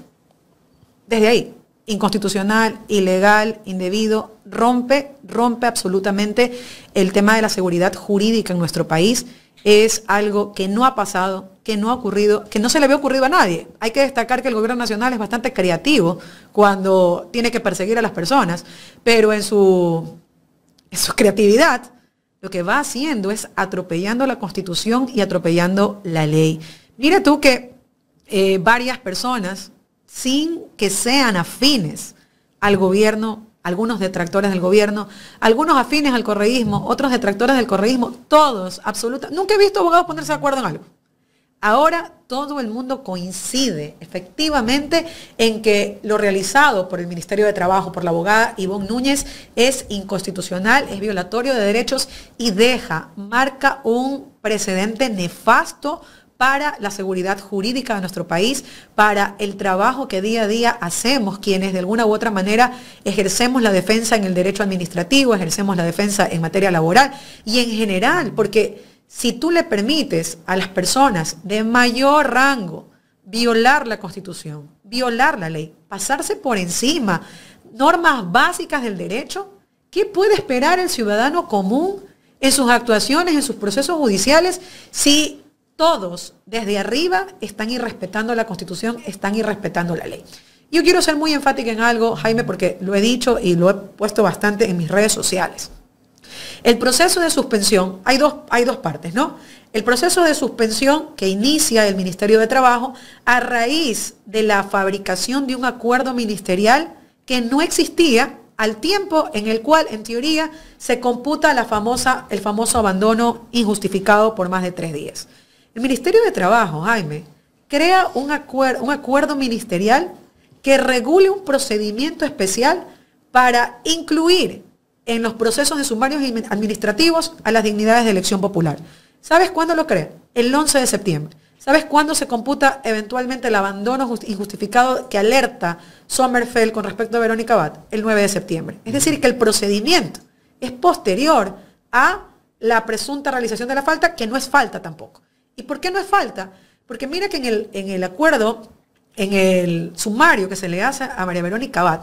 Desde ahí, inconstitucional, ilegal, indebido, rompe, rompe absolutamente el tema de la seguridad jurídica en nuestro país. Es algo que no ha pasado, que no ha ocurrido, que no se le había ocurrido a nadie. Hay que destacar que el gobierno nacional es bastante creativo cuando tiene que perseguir a las personas, pero en su, en su creatividad lo que va haciendo es atropellando la constitución y atropellando la ley. Mira tú que eh, varias personas, sin que sean afines al gobierno, algunos detractores del gobierno, algunos afines al correísmo, otros detractores del correísmo, todos, absolutamente. Nunca he visto abogados ponerse de acuerdo en algo. Ahora todo el mundo coincide efectivamente en que lo realizado por el Ministerio de Trabajo, por la abogada Ivonne Núñez, es inconstitucional, es violatorio de derechos y deja, marca un precedente nefasto para la seguridad jurídica de nuestro país, para el trabajo que día a día hacemos quienes de alguna u otra manera ejercemos la defensa en el derecho administrativo, ejercemos la defensa en materia laboral. Y en general, porque si tú le permites a las personas de mayor rango violar la constitución, violar la ley, pasarse por encima normas básicas del derecho, ¿qué puede esperar el ciudadano común en sus actuaciones, en sus procesos judiciales, si todos desde arriba están irrespetando la constitución, están irrespetando la ley? Yo quiero ser muy enfática en algo, Jaime, porque lo he dicho y lo he puesto bastante en mis redes sociales. El proceso de suspensión, hay dos, hay dos partes, ¿no? El proceso de suspensión que inicia el Ministerio de Trabajo a raíz de la fabricación de un acuerdo ministerial que no existía al tiempo en el cual, en teoría, se computa el famoso abandono injustificado por más de tres días. El Ministerio de Trabajo, Jaime, crea un, un acuerdo ministerial que regule un procedimiento especial para incluir en los procesos de sumarios administrativos a las dignidades de elección popular. ¿Sabes cuándo lo crea? El 11 de septiembre. ¿Sabes cuándo se computa eventualmente el abandono injustificado que alerta Sommerfeld con respecto a Verónica Abad? El 9 de septiembre. Es decir, que el procedimiento es posterior a la presunta realización de la falta, que no es falta tampoco. ¿Y por qué no es falta? Porque mira que en el, en el acuerdo, en el sumario que se le hace a María Verónica Abad,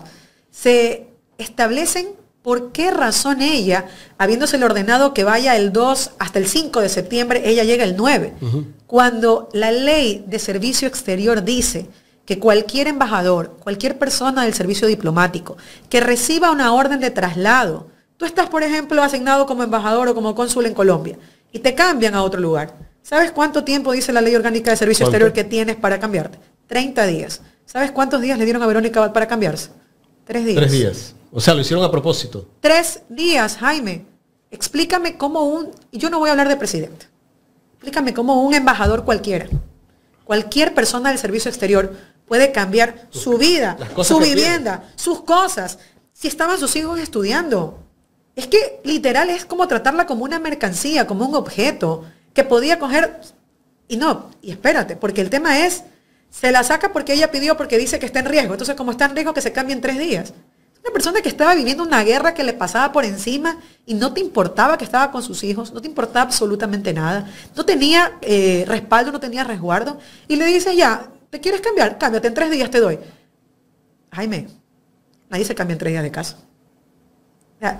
se establecen ¿Por qué razón ella, habiéndosele ordenado que vaya el 2 hasta el 5 de septiembre, ella llega el 9? Cuando la ley de servicio exterior dice que cualquier embajador, cualquier persona del servicio diplomático que reciba una orden de traslado, tú estás, por ejemplo, asignado como embajador o como cónsul en Colombia y te cambian a otro lugar. ¿Sabes cuánto tiempo dice la ley orgánica de servicio exterior que tienes para cambiarte? 30 días. ¿Sabes cuántos días le dieron a Verónica para cambiarse? Tres días. Tres días. O sea, lo hicieron a propósito. Tres días, Jaime. Explícame cómo un, y yo no voy a hablar de presidente, explícame cómo un embajador cualquiera, cualquier persona del servicio exterior puede cambiar su vida, su vivienda, sus cosas, si estaban sus hijos estudiando. Es que literal es como tratarla como una mercancía, como un objeto que podía coger. Y no, y espérate, porque el tema es, se la saca porque ella pidió, porque dice que está en riesgo. Entonces, como está en riesgo, que se cambie en tres días. Una persona que estaba viviendo una guerra que le pasaba por encima y no te importaba que estaba con sus hijos, no te importaba absolutamente nada, no tenía eh, respaldo, no tenía resguardo, y le dices, ya, ¿te quieres cambiar? Cámbiate, en tres días te doy. Jaime, nadie se cambia en tres días de casa.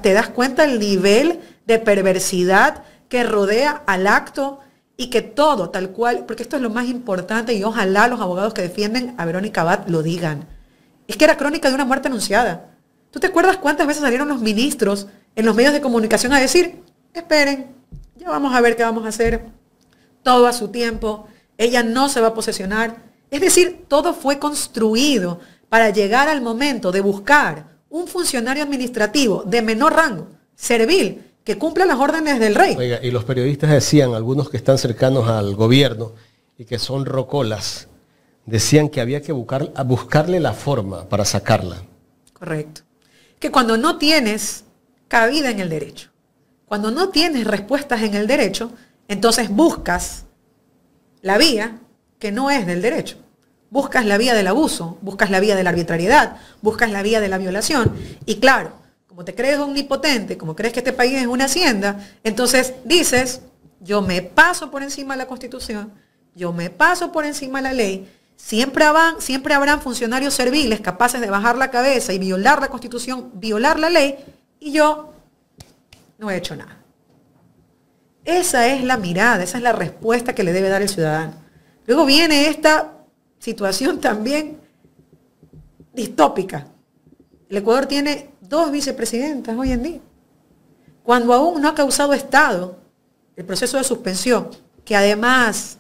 ¿Te das cuenta el nivel de perversidad que rodea al acto y que todo, tal cual, porque esto es lo más importante y ojalá los abogados que defienden a Verónica Abad lo digan. Es que era crónica de una muerte anunciada. ¿Tú te acuerdas cuántas veces salieron los ministros en los medios de comunicación a decir, esperen, ya vamos a ver qué vamos a hacer, todo a su tiempo, ella no se va a posesionar? Es decir, todo fue construido para llegar al momento de buscar un funcionario administrativo de menor rango, servil, que cumpla las órdenes del rey. Oiga, y los periodistas decían, algunos que están cercanos al gobierno y que son rocolas, decían que había que buscar, buscarle la forma para sacarla. Correcto que cuando no tienes cabida en el derecho, cuando no tienes respuestas en el derecho, entonces buscas la vía que no es del derecho. Buscas la vía del abuso, buscas la vía de la arbitrariedad, buscas la vía de la violación. Y claro, como te crees omnipotente, como crees que este país es una hacienda, entonces dices, yo me paso por encima de la constitución, yo me paso por encima de la ley Siempre habrán, siempre habrán funcionarios serviles capaces de bajar la cabeza y violar la constitución, violar la ley, y yo no he hecho nada. Esa es la mirada, esa es la respuesta que le debe dar el ciudadano. Luego viene esta situación también distópica. El Ecuador tiene dos vicepresidentas hoy en día. cuando aún no ha causado estado el proceso de suspensión, que además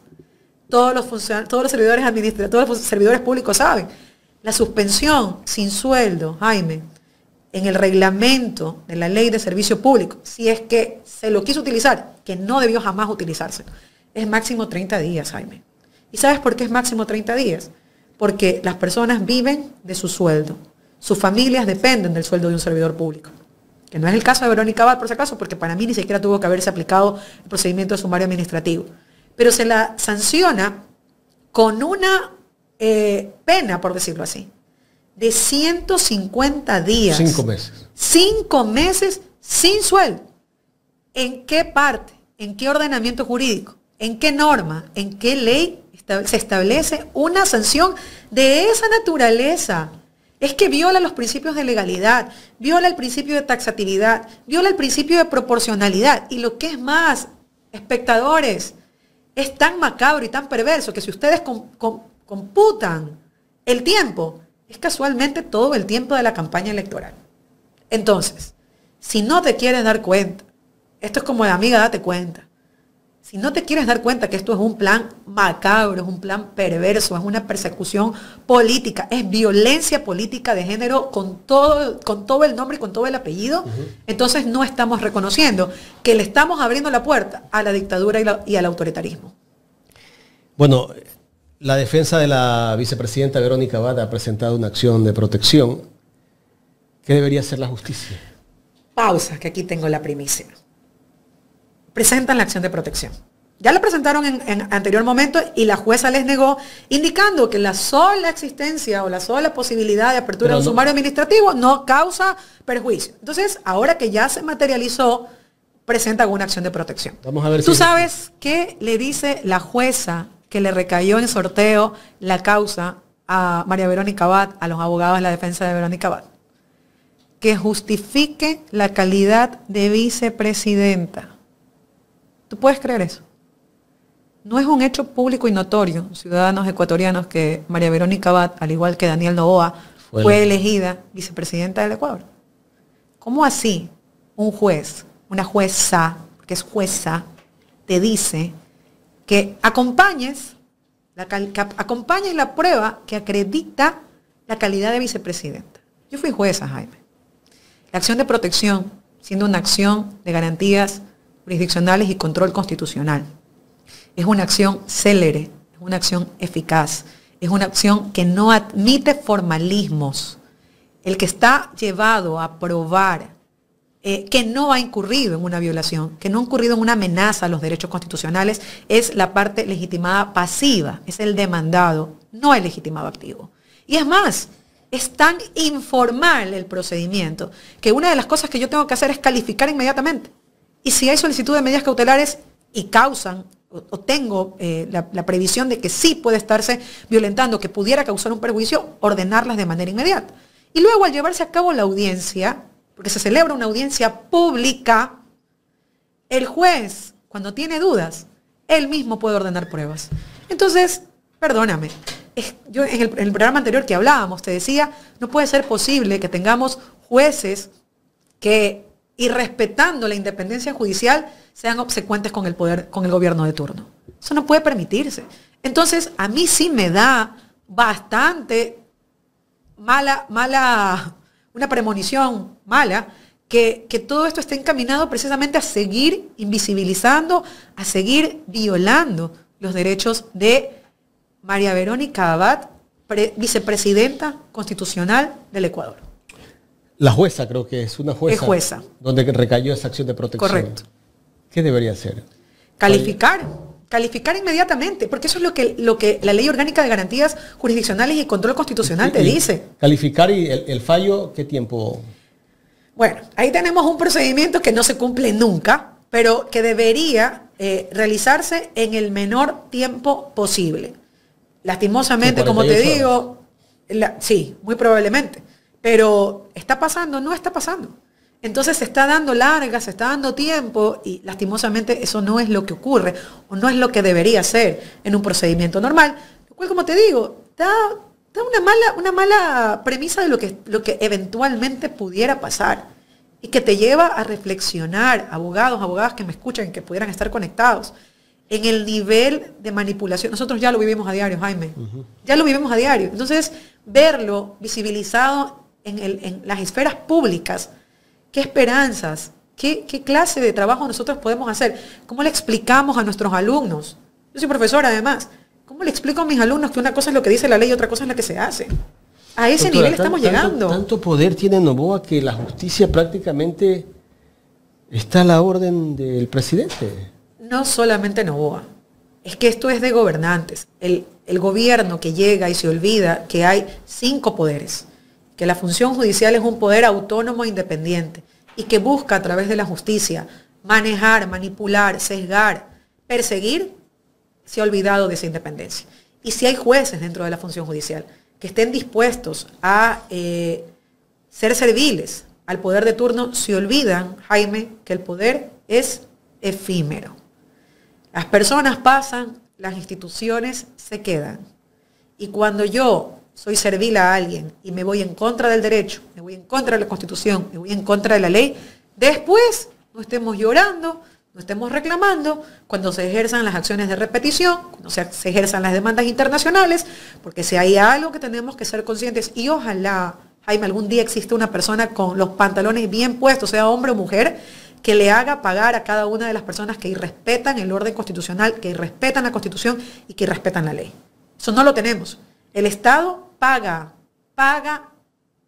todos los, todos los servidores administrativos, todos los servidores públicos saben, la suspensión sin sueldo, Jaime, en el reglamento de la ley de servicio público, si es que se lo quiso utilizar, que no debió jamás utilizarse, es máximo 30 días, Jaime. ¿Y sabes por qué es máximo 30 días? Porque las personas viven de su sueldo. Sus familias dependen del sueldo de un servidor público. Que no es el caso de Verónica Abad, por si acaso, porque para mí ni siquiera tuvo que haberse aplicado el procedimiento de sumario administrativo. Pero se la sanciona con una eh, pena, por decirlo así, de 150 días. Cinco meses. Cinco meses sin sueldo. ¿En qué parte? ¿En qué ordenamiento jurídico? ¿En qué norma? ¿En qué ley se establece una sanción de esa naturaleza? Es que viola los principios de legalidad, viola el principio de taxatividad, viola el principio de proporcionalidad. Y lo que es más, espectadores, es tan macabro y tan perverso que si ustedes computan el tiempo, es casualmente todo el tiempo de la campaña electoral. Entonces, si no te quieres dar cuenta, esto es como de amiga, date cuenta. Si no te quieres dar cuenta que esto es un plan macabro, es un plan perverso, es una persecución política, es violencia política de género con todo, con todo el nombre y con todo el apellido, entonces no estamos reconociendo que le estamos abriendo la puerta a la dictadura y, y al autoritarismo. Bueno, la defensa de la vicepresidenta Verónica Abad ha presentado una acción de protección. ¿Qué debería hacer la justicia? Pausa, que aquí tengo la primicia. Presentan la acción de protección. Ya la presentaron en, anterior momento y la jueza les negó, indicando que la sola existencia o la sola posibilidad de apertura de un sumario administrativo no causa perjuicio. Entonces, ahora que ya se materializó, presenta una acción de protección. Vamos a ver Tú sabes qué le dice la jueza que le recayó en sorteo la causa a María Verónica Abad, a los abogados de la defensa de Verónica Abad, que justifique la calidad de vicepresidenta. ¿Tú puedes creer eso? No es un hecho público y notorio, ciudadanos ecuatorianos, que María Verónica Abad, al igual que Daniel Novoa, fue, fue elegida vicepresidenta del Ecuador. ¿Cómo así un juez, una jueza, que es jueza, te dice que acompañes la, acompañes la prueba que acredita la calidad de vicepresidenta. Yo fui jueza, Jaime. La acción de protección, siendo una acción de garantías jurisdiccionales y control constitucional, es una acción célere, es una acción eficaz, es una acción que no admite formalismos. El que está llevado a probar eh, que no ha incurrido en una violación, que no ha incurrido en una amenaza a los derechos constitucionales, es la parte legitimada pasiva, es el demandado, no el legitimado activo. Y es más, es tan informal el procedimiento que una de las cosas que yo tengo que hacer es calificar inmediatamente. Y si hay solicitud de medidas cautelares y causan o, tengo eh, la, la, previsión de que sí puede estarse violentando, que pudiera causar un perjuicio, ordenarlas de manera inmediata. Y luego al llevarse a cabo la audiencia, porque se celebra una audiencia pública, el juez, cuando tiene dudas, él mismo puede ordenar pruebas. Entonces, perdóname, yo en el, programa anterior que hablábamos, te decía, no puede ser posible que tengamos jueces que, y respetando la independencia judicial, sean obsecuentes con el poder, con el gobierno de turno. Eso no puede permitirse. Entonces, a mí sí me da bastante mala, mala, una premonición mala, que, todo esto esté encaminado precisamente a seguir invisibilizando, a seguir violando los derechos de María Verónica Abad, vicepresidenta constitucional del Ecuador. La jueza creo que es una jueza. Es jueza. Donde recayó esa acción de protección. Correcto. ¿Qué debería hacer? Calificar calificar inmediatamente, porque eso es lo que, lo que la Ley Orgánica de Garantías Jurisdiccionales y Control Constitucional te dice. Calificar y el, fallo, ¿qué tiempo? Bueno, ahí tenemos un procedimiento que no se cumple nunca, pero que debería eh, realizarse en el menor tiempo posible. Lastimosamente, como te digo, sí, muy probablemente. Pero ¿está pasando? No está pasando. Entonces se está dando larga, se está dando tiempo y lastimosamente eso no es lo que ocurre o no es lo que debería ser en un procedimiento normal, lo cual como te digo, da, una, mala, una mala premisa de lo que, lo que eventualmente pudiera pasar. y que te lleva a reflexionar, abogados, abogadas que me escuchan, que pudieran estar conectados, en el nivel de manipulación. Nosotros ya lo vivimos a diario, Jaime. Ya lo vivimos a diario. Entonces, verlo visibilizado en, en las esferas públicas, qué esperanzas, qué, qué clase de trabajo nosotros podemos hacer, cómo le explicamos a nuestros alumnos. Yo soy profesora además. ¿Cómo le explico a mis alumnos que una cosa es lo que dice la ley y otra cosa es la que se hace? A ese nivel estamos llegando. Tanto poder tiene Novoa que la justicia prácticamente está a la orden del presidente. No solamente Novoa. Es que esto es de gobernantes. El, el gobierno que llega y se olvida que hay cinco poderes, que la función judicial es un poder autónomo e independiente y que busca a través de la justicia manejar, manipular, sesgar, perseguir, se ha olvidado de esa independencia. Y si hay jueces dentro de la función judicial que estén dispuestos a eh, ser serviles al poder de turno, se olvidan, Jaime, que el poder es efímero. Las personas pasan, las instituciones se quedan. Y cuando yo soy servil a alguien y me voy en contra del derecho, me voy en contra de la constitución, me voy en contra de la ley, después no estemos llorando, no estemos reclamando cuando se ejerzan las acciones de repetición, cuando se, ejerzan las demandas internacionales, porque si hay algo que tenemos que ser conscientes, y ojalá, Jaime, algún día existe una persona con los pantalones bien puestos, sea hombre o mujer, que le haga pagar a cada una de las personas que irrespetan el orden constitucional, que irrespetan la constitución y que irrespetan la ley. Eso no lo tenemos. El Estado paga, paga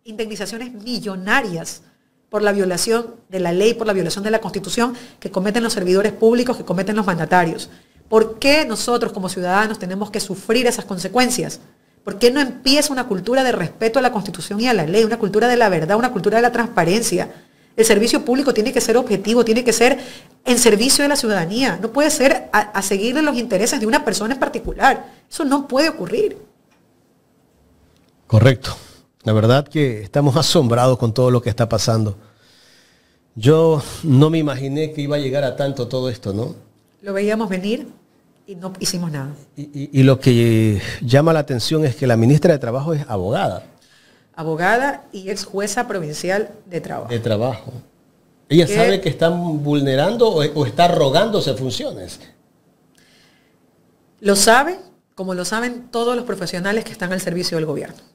indemnizaciones millonarias por la violación de la ley, por la violación de la Constitución que cometen los servidores públicos, que cometen los mandatarios. ¿Por qué nosotros como ciudadanos tenemos que sufrir esas consecuencias? ¿Por qué no empieza una cultura de respeto a la Constitución y a la ley, una cultura de la verdad, una cultura de la transparencia? El servicio público tiene que ser objetivo, tiene que ser en servicio de la ciudadanía, no puede ser a, a seguirle los intereses de una persona en particular. Eso no puede ocurrir. Correcto. La verdad que estamos *laughs* asombrados con todo lo que está pasando. Yo no me imaginé que iba a llegar a tanto todo esto, ¿no? Lo veíamos venir y no hicimos nada. Y, lo que llama la atención es que la ministra de Trabajo es abogada. Abogada y ex jueza provincial de trabajo. De trabajo. ¿Ella sabe que están vulnerando o, o está rogándose funciones? Lo sabe, como lo saben todos los profesionales que están al servicio del gobierno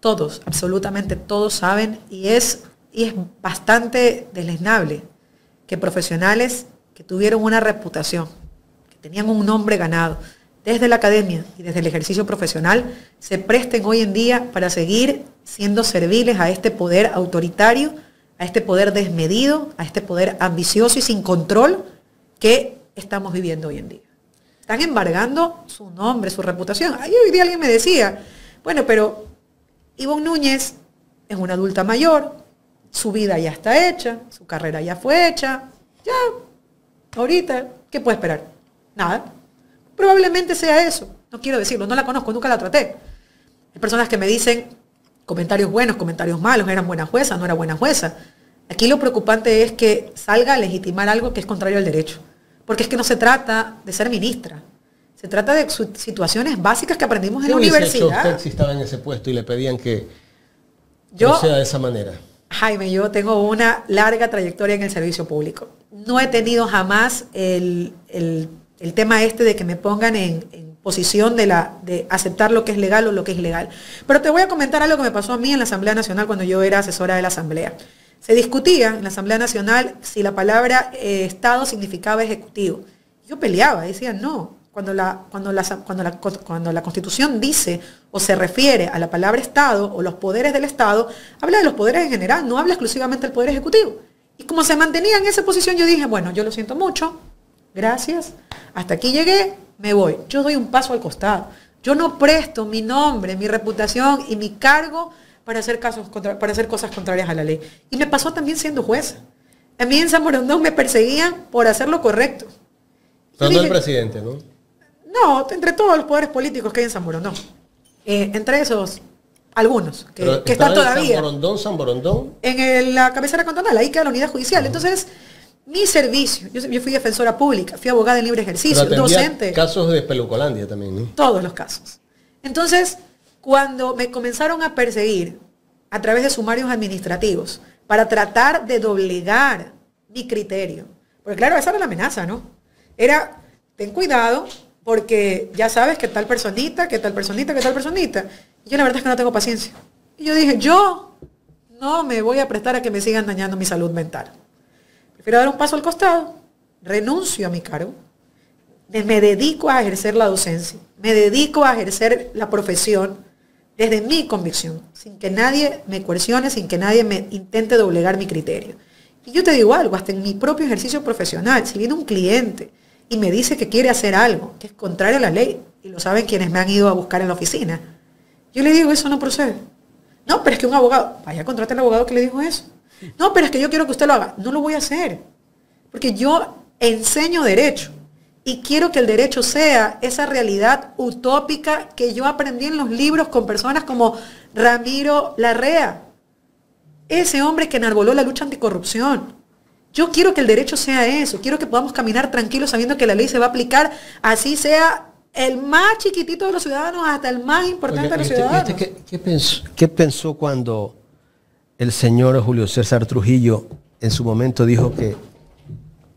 todos, absolutamente todos saben y es, y es bastante deleznable que profesionales que tuvieron una reputación, que tenían un nombre ganado desde la academia y desde el ejercicio profesional, se presten hoy en día para seguir siendo serviles a este poder autoritario, a este poder desmedido, a este poder ambicioso y sin control que estamos viviendo hoy en día. Están embargando su nombre, su reputación. Ahí hoy día alguien me decía, bueno, pero Ivonne Núñez es una adulta mayor, su vida ya está hecha, su carrera ya fue hecha, ya, ahorita, ¿qué puede esperar? Nada. Probablemente sea eso, no quiero decirlo, no la conozco, nunca la traté. Hay personas que me dicen comentarios buenos, comentarios malos, eran buena jueza, no era buena jueza. Aquí lo preocupante es que salga a legitimar algo que es contrario al derecho, porque es que no se trata de ser ministra, se trata de situaciones básicas que aprendimos en la universidad. usted si estaba en ese puesto y le pedían que yo, sea de esa manera? Jaime, yo tengo una larga trayectoria en el servicio público. No he tenido jamás el, tema este de que me pongan en, en, posición de, la, de aceptar lo que es legal o lo que es ilegal. Pero te voy a comentar algo que me pasó a mí en la Asamblea Nacional cuando yo era asesora de la Asamblea. Se discutía en la Asamblea Nacional si la palabra eh, Estado significaba ejecutivo. Yo peleaba, decía, no, cuando la, cuando, la, cuando, la, cuando la Constitución dice o se refiere a la palabra Estado o los poderes del Estado, habla de los poderes en general, no habla exclusivamente del Poder Ejecutivo. Y como se mantenía en esa posición, yo dije, bueno, yo lo siento mucho, gracias, hasta aquí llegué, me voy. Yo doy un paso al costado. Yo no presto mi nombre, mi reputación y mi cargo para hacer, casos para hacer cosas contrarias a la ley. Y me pasó también siendo jueza. A mí en San Morondón me perseguían por hacer lo correcto. No el presidente, ¿no? No, entre todos los poderes políticos que hay en San Borondón. Eh, entre esos, algunos, que, están todavía. San Borondón, San Borondón. En la cabecera cantonal, ahí queda la unidad judicial. Entonces, mi servicio, yo, fui defensora pública, fui abogada en libre ejercicio, docente. Casos de Pelucolandia también, ¿no? Todos los casos. Entonces, cuando me comenzaron a perseguir a través de sumarios administrativos, para tratar de doblegar mi criterio. Porque claro, esa era la amenaza, ¿no? Era, ten cuidado, porque ya sabes que tal personita, que tal personita, que tal personita. Y yo la verdad es que no tengo paciencia. Y yo dije, yo no me voy a prestar a que me sigan dañando mi salud mental. Prefiero dar un paso al costado, renuncio a mi cargo, me dedico a ejercer la docencia, me dedico a ejercer la profesión desde mi convicción, sin que nadie me coercione, sin que nadie me intente doblegar mi criterio. Y yo te digo algo, hasta en mi propio ejercicio profesional, si viene un cliente y me dice que quiere hacer algo que es contrario a la ley, y lo saben quienes me han ido a buscar en la oficina, yo le digo, eso no procede. No, pero es que un abogado, vaya, contrate al abogado que le dijo eso. No, pero es que yo quiero que usted lo haga. No lo voy a hacer. Porque yo enseño derecho. Y quiero que el derecho sea esa realidad utópica que yo aprendí en los libros con personas como Ramiro Larrea. Ese hombre que enarboló la lucha anticorrupción. Yo quiero que el derecho sea eso. Quiero que podamos caminar tranquilos sabiendo que la ley se va a aplicar, así sea el más chiquitito de los ciudadanos hasta el más importante de los este, ciudadanos. Este, ¿qué, pensó, cuando el señor Julio César Trujillo en su momento dijo que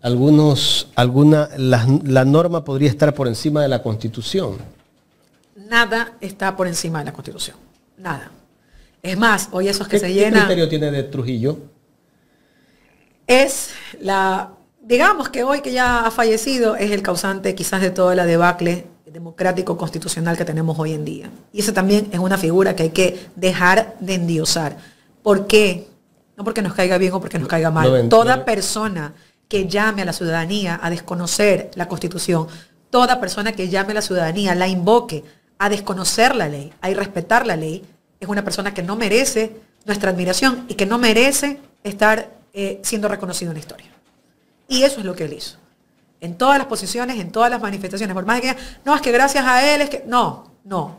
algunos, alguna, la, la, norma podría estar por encima de la Constitución? Nada está por encima de la Constitución. Nada. Es más, hoy esos que se llenan... ¿Qué criterio tiene de Trujillo? Es la... Digamos que hoy que ya ha fallecido es el causante quizás de toda la debacle democrático constitucional que tenemos hoy en día. Y esa también es una figura que hay que dejar de endiosar. ¿Por qué? No porque nos caiga bien o porque nos caiga mal. toda persona que llame a la ciudadanía a desconocer la constitución, toda persona que llame a la ciudadanía, la invoque a desconocer la ley, a irrespetar la ley, es una persona que no merece nuestra admiración y que no merece estar eh, siendo reconocido en la historia. Y eso es lo que él hizo en todas las posiciones, en todas las manifestaciones. Por más que no, es que gracias a él es que. No, no.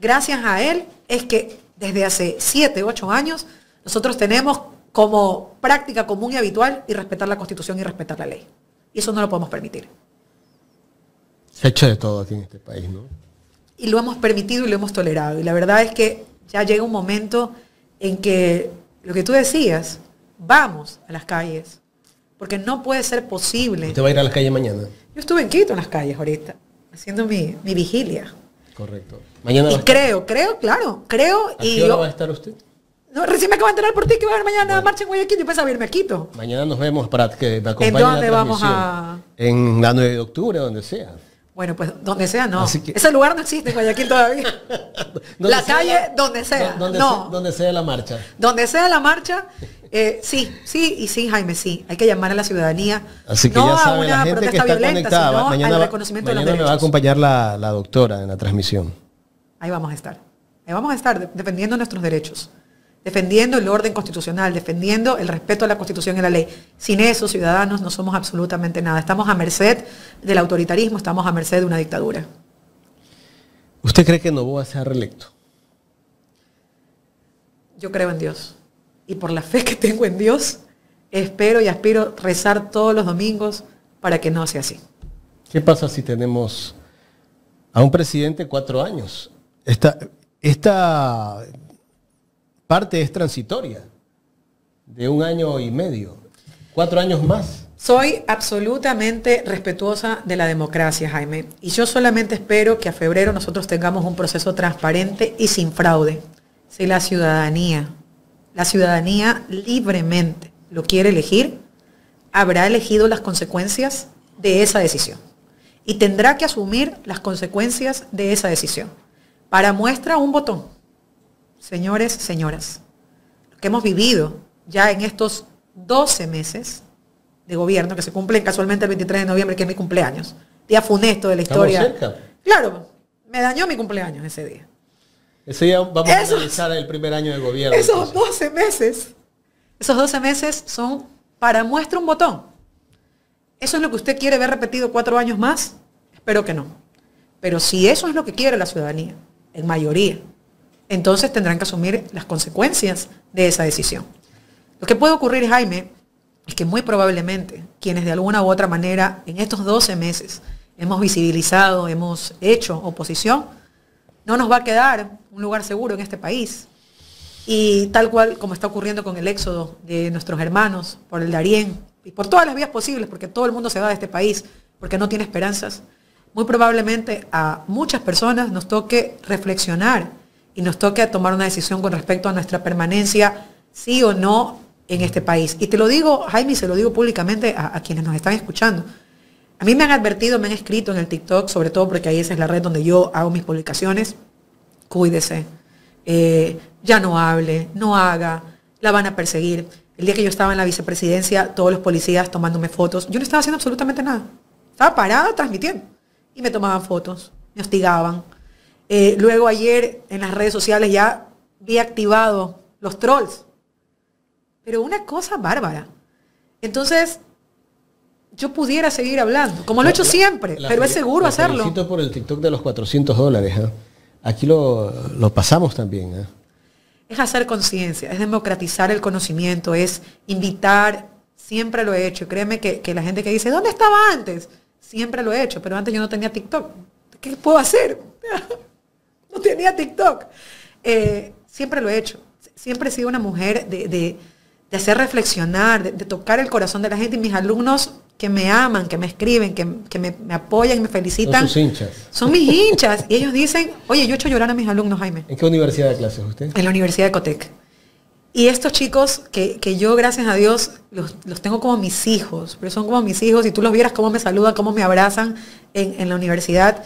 Gracias a él es que desde hace siete, ocho años nosotros tenemos como práctica común y habitual y respetar la constitución y respetar la ley. Y eso no lo podemos permitir. Se ha hecho de todo aquí en este país, ¿no? Y lo hemos permitido y lo hemos tolerado. Y la verdad es que ya llega un momento en que lo que tú decías, vamos a las calles, porque no puede ser posible. ¿Usted va a ir a las calles mañana? Yo estuve en Quito en las calles ahorita, haciendo mi, vigilia. Correcto. Mañana y creo, creo, claro, creo. ¿A y qué hora va a estar usted? No, recién me acabo de enterar por ti que va a haber mañana marcha en Guayaquil y pensaba irme a Quito. Mañana nos vemos para que me acompañe ¿En dónde vamos a...? En la 9 de octubre, donde sea. Bueno, pues donde sea no. Ese lugar no existe en Guayaquil todavía. *laughs* *laughs* la calle, donde sea. Donde no. Sea, donde sea la marcha. Donde sea la marcha, eh, sí, sí y sí, Jaime, sí. Hay que llamar a la ciudadanía. Así que no ya sabe, la gente que está conectada. mañana, reconocimiento mañana me va a acompañar la, la doctora en la transmisión. Ahí vamos a estar. Ahí vamos a estar defendiendo nuestros derechos defendiendo el orden constitucional, defendiendo el respeto a la constitución y a la ley. Sin eso, ciudadanos, no somos absolutamente nada. Estamos a merced del autoritarismo, estamos a merced de una dictadura. ¿Usted cree que Novoa sea reelecto? Yo creo en Dios. Y por la fe que tengo en Dios, espero y aspiro rezar todos los domingos para que no sea así. ¿Qué pasa si tenemos a un presidente cuatro años? Esta, esta parte es transitoria, de un año y medio, cuatro años más. Soy absolutamente respetuosa de la democracia, Jaime, y yo solamente espero que a febrero nosotros tengamos un proceso transparente y sin fraude. Si la ciudadanía, la ciudadanía libremente lo quiere elegir, habrá elegido las consecuencias de esa decisión y tendrá que asumir las consecuencias de esa decisión. Para muestra un botón señores, señoras, lo que hemos vivido ya en estos 12 meses de gobierno, que se cumplen casualmente el 23 de noviembre, que es mi cumpleaños, día funesto de la historia. Cerca. Claro, me dañó mi cumpleaños ese día. Ese día vamos a analizar el primer año de gobierno. Esos 12 meses, esos 12 meses son para muestra un botón. ¿Eso es lo que usted quiere ver repetido cuatro años más? Espero que no. Pero si eso es lo que quiere la ciudadanía, en mayoría, entonces tendrán que asumir las consecuencias de esa decisión. Lo que puede ocurrir, Jaime, es que muy probablemente quienes de alguna u otra manera en estos 12 meses hemos visibilizado, hemos hecho oposición, no nos va a quedar un lugar seguro en este país. Y tal cual como está ocurriendo con el éxodo de nuestros hermanos por el Darién y por todas las vías posibles, porque todo el mundo se va de este país porque no tiene esperanzas, muy probablemente a muchas personas nos toque reflexionar y nos toque tomar una decisión con respecto a nuestra permanencia, sí o no, en este país. Y te lo digo, Jaime, se lo digo públicamente a, quienes nos están escuchando. A mí me han advertido, me han escrito en el TikTok, sobre todo porque ahí esa es la red donde yo hago mis publicaciones, cuídese, eh, ya no hable, no haga, la van a perseguir. El día que yo estaba en la vicepresidencia, todos los policías tomándome fotos, yo no estaba haciendo absolutamente nada. Estaba parada transmitiendo y me tomaban fotos, me hostigaban. Eh, luego ayer en las redes sociales ya vi activado los trolls pero una cosa bárbara. Entonces, yo pudiera seguir hablando, como lo he hecho siempre, pero es seguro hacerlo. Felicito por el TikTok de los 400 dólares. ¿eh? Aquí lo, pasamos también. ¿eh? Es hacer conciencia, es democratizar el conocimiento, es invitar, siempre lo he hecho. Créeme que, la gente que dice, ¿dónde estaba antes? Siempre lo he hecho, pero antes yo no tenía TikTok. ¿Qué puedo hacer? No *laughs* tenía TikTok. Eh, siempre lo he hecho. Siempre he sido una mujer de de hacer reflexionar, de, tocar el corazón de la gente y mis alumnos que me aman, que me escriben, que, me, apoyan, me felicitan. Son sus hinchas. Son mis hinchas. y ellos dicen, oye, yo he hecho llorar a mis alumnos, Jaime. ¿En qué universidad de clases usted? En la Universidad de Cotec. Y estos chicos que, yo, gracias a Dios, los, tengo como mis hijos, pero son como mis hijos, y tú los vieras cómo me saludan, cómo me abrazan en, la universidad.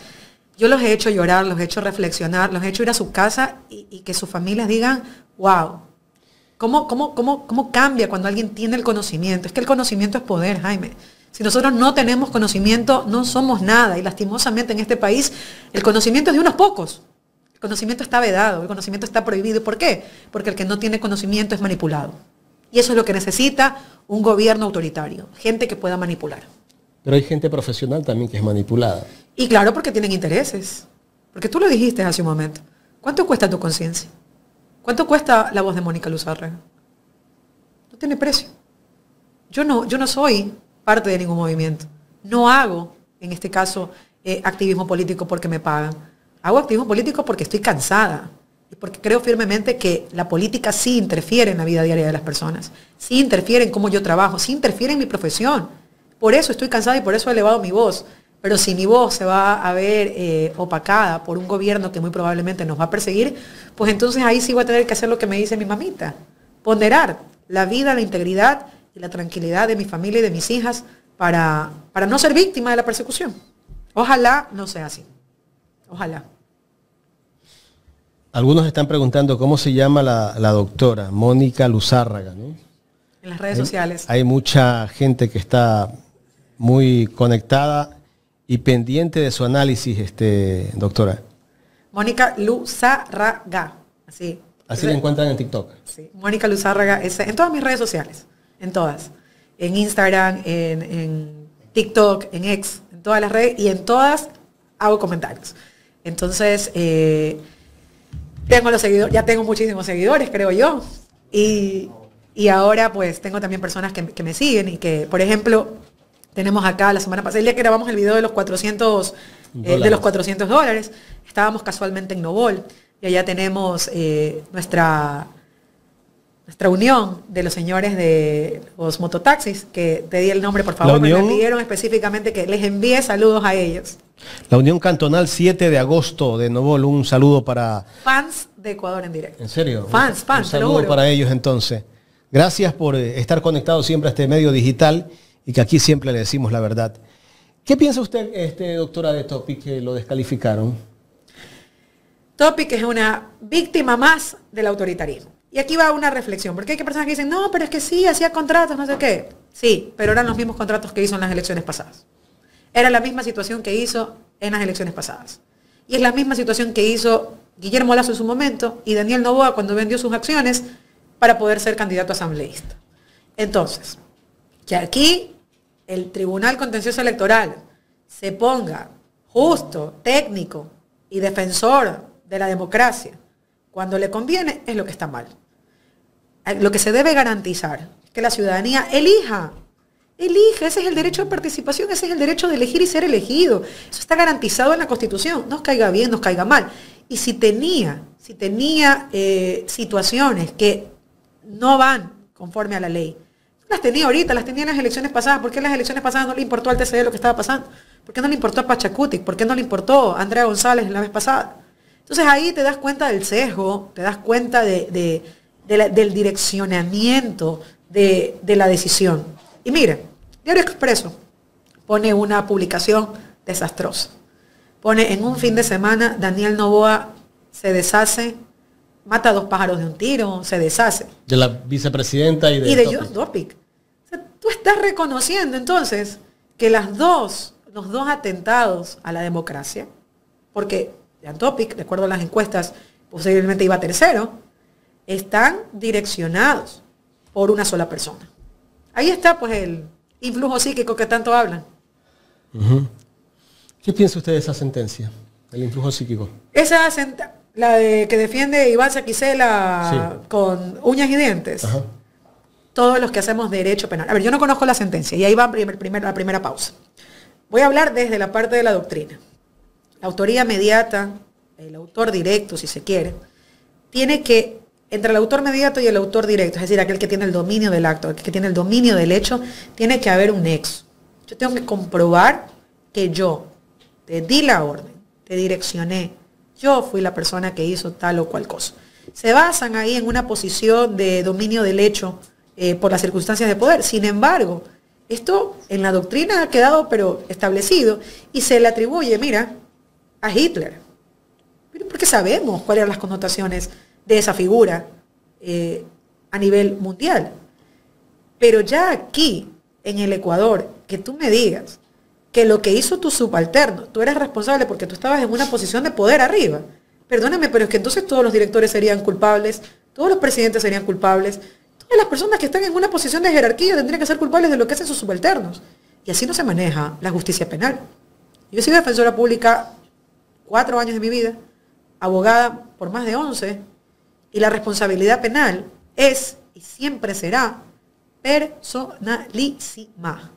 Yo los he hecho llorar, los he hecho reflexionar, los he hecho ir a su casa y, y que sus familias digan, wow, ¿Cómo, cómo, cómo, ¿Cómo cambia cuando alguien tiene el conocimiento? Es que el conocimiento es poder, Jaime. Si nosotros no tenemos conocimiento, no somos nada. Y lastimosamente en este país el conocimiento es de unos pocos. El conocimiento está vedado, el conocimiento está prohibido. ¿Por qué? Porque el que no tiene conocimiento es manipulado. Y eso es lo que necesita un gobierno autoritario, gente que pueda manipular. Pero hay gente profesional también que es manipulada. Y claro, porque tienen intereses. Porque tú lo dijiste hace un momento. ¿Cuánto cuesta tu conciencia? ¿Cuánto cuesta la voz de Mónica Luzárraga? No tiene precio. Yo no, yo no soy parte de ningún movimiento. No hago, en este caso, eh, activismo político porque me pagan. Hago activismo político porque estoy cansada y porque creo firmemente que la política sí interfiere en la vida diaria de las personas, sí interfiere en cómo yo trabajo, sí interfiere en mi profesión. Por eso estoy cansada y por eso he elevado mi voz. Pero si mi voz se va a ver eh, opacada por un gobierno que muy probablemente nos va a perseguir, pues entonces ahí sí voy a tener que hacer lo que me dice mi mamita. Ponderar la vida, la integridad y la tranquilidad de mi familia y de mis hijas para, para no ser víctima de la persecución. Ojalá no sea así. Ojalá. Algunos están preguntando cómo se llama la, doctora, Mónica Luzárraga, ¿no? En las redes sociales. Hay mucha gente que está muy conectada y pendiente de su análisis, este, doctora. Mónica Luzárraga, así. Así la encuentran en TikTok. Sí, Mónica Luzárraga, en todas mis redes sociales, en todas. En Instagram, en, TikTok, en X, en todas las redes y en todas hago comentarios. Entonces, eh, tengo los seguidores, ya tengo muchísimos seguidores, creo yo. Y, ahora pues tengo también personas que, que me siguen y que, por ejemplo, tenemos acá la semana pasada, el día que grabamos el video de los 400, eh, de los 400 dólares, estábamos casualmente en Novol y allá tenemos eh, nuestra, nuestra unión de los señores de los mototaxis, que te di el nombre, por favor, me pidieron específicamente que les envíe saludos a ellos. La Unión Cantonal 7 de agosto de Novol, un saludo para... Fans de Ecuador en directo. ¿En serio? Fans, fans. Un saludo para ellos entonces. Gracias por eh, estar conectados siempre a este medio digital y que aquí siempre le decimos la verdad. ¿Qué piensa usted, este, doctora de Topic, que lo descalificaron? Topic es una víctima más del autoritarismo. Y aquí va una reflexión, porque hay personas que dicen, no, pero es que sí, hacía contratos, no sé qué. Sí, pero eran los mismos contratos que hizo en las elecciones pasadas. Era la misma situación que hizo en las elecciones pasadas. Y es la misma situación que hizo Guillermo Lazo en su momento y Daniel Novoa cuando vendió sus acciones para poder ser candidato asambleísta. Entonces, que aquí el Tribunal Contencioso Electoral se ponga justo, técnico y defensor de la democracia cuando le conviene es lo que está mal. Eh, lo que se debe garantizar es que la ciudadanía elija, elija, ese es el derecho de participación, ese es el derecho de elegir y ser elegido. Eso está garantizado en la Constitución, nos caiga bien, nos caiga mal. Y si tenía si tenía eh, situaciones que no van conforme a la ley, las tenía ahorita, las tenía en las elecciones pasadas. ¿Por qué en las elecciones pasadas no le importó al TCD lo que estaba pasando? ¿Por qué no le importó a Pachacuti? ¿Por qué no le importó a Andrea González la vez pasada? Entonces ahí te das cuenta del sesgo, te das cuenta de, del direccionamiento de, de la decisión. Y mira, Diario Expreso pone una publicación desastrosa. Pone en un fin de semana, Daniel Novoa se deshace, mata a dos pájaros de un tiro, se deshace. De la vicepresidenta y de, y de John Topic. tú estás reconociendo entonces que las dos, los dos atentados a la democracia, porque John Topic, de acuerdo a las encuestas, posiblemente iba tercero, están direccionados por una sola persona. Ahí está pues el influjo psíquico que tanto hablan. ¿Qué piensa usted de esa sentencia, el influjo psíquico? Esa sentencia, la de que defiende Iván Saquicela con uñas y dientes. Todos los que hacemos derecho penal. A ver, yo no conozco la sentencia y ahí va primer, la primera pausa. Voy a hablar desde la parte de la doctrina. La autoría mediata, el autor directo, si se quiere, tiene que, entre el autor mediato y el autor directo, es decir, aquel que tiene el dominio del acto, aquel que tiene el dominio del hecho, tiene que haber un nexo. Yo tengo que comprobar que yo te di la orden, te direccioné, yo fui la persona que hizo tal o cual cosa. Se basan ahí en una posición de dominio del hecho eh, por las circunstancias de poder. Sin embargo, esto en la doctrina ha quedado pero establecido y se le atribuye, mira, a Hitler. Porque sabemos cuáles eran las connotaciones de esa figura eh, a nivel mundial. Pero ya aquí, en el Ecuador, que tú me digas que lo que hizo tu subalterno, tú eres responsable porque tú estabas en una posición de poder arriba. Perdóname, pero es que entonces todos los directores serían culpables, todos los presidentes serían culpables, todas las personas que están en una posición de jerarquía tendrían que ser culpables de lo que hacen sus subalternos. Y así no se maneja la justicia penal. Yo he sido defensora pública cuatro años de mi vida, abogada por más de once, y la responsabilidad penal es y siempre será personalísima.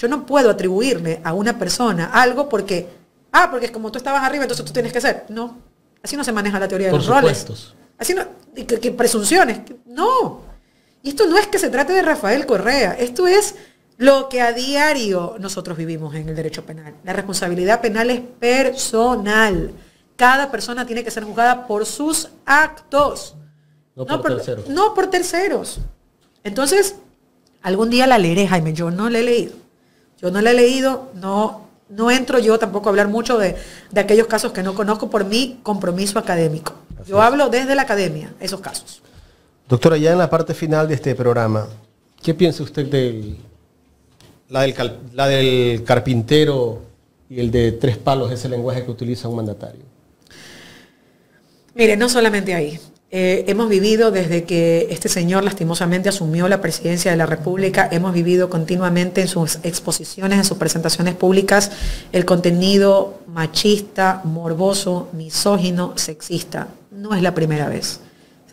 Yo no puedo atribuirle a una persona algo porque, ah, porque es como tú estabas arriba, entonces tú tienes que ser. No, así no se maneja la teoría de los roles. Así no, que, presunciones. No. Y esto no es que se trate de Rafael Correa, esto es lo que a diario nosotros vivimos en el derecho penal. La responsabilidad penal es personal. Cada persona tiene que ser juzgada por sus actos. No por, terceros. No por terceros. Entonces, algún día la leeré, Jaime, yo no la he leído. Yo no la he leído, no, no entro yo tampoco a hablar mucho de, aquellos casos que no conozco por mi compromiso académico. yo hablo desde la academia, esos casos. Doctora, ya en la parte final de este programa, ¿qué piensa usted de la del, la del carpintero y el de tres palos, ese lenguaje que utiliza un mandatario? Mire, no solamente ahí. Eh, hemos vivido desde que este señor lastimosamente asumió la presidencia de la República, hemos vivido continuamente en sus exposiciones, en sus presentaciones públicas, el contenido machista, morboso, misógino, sexista. No es la primera vez.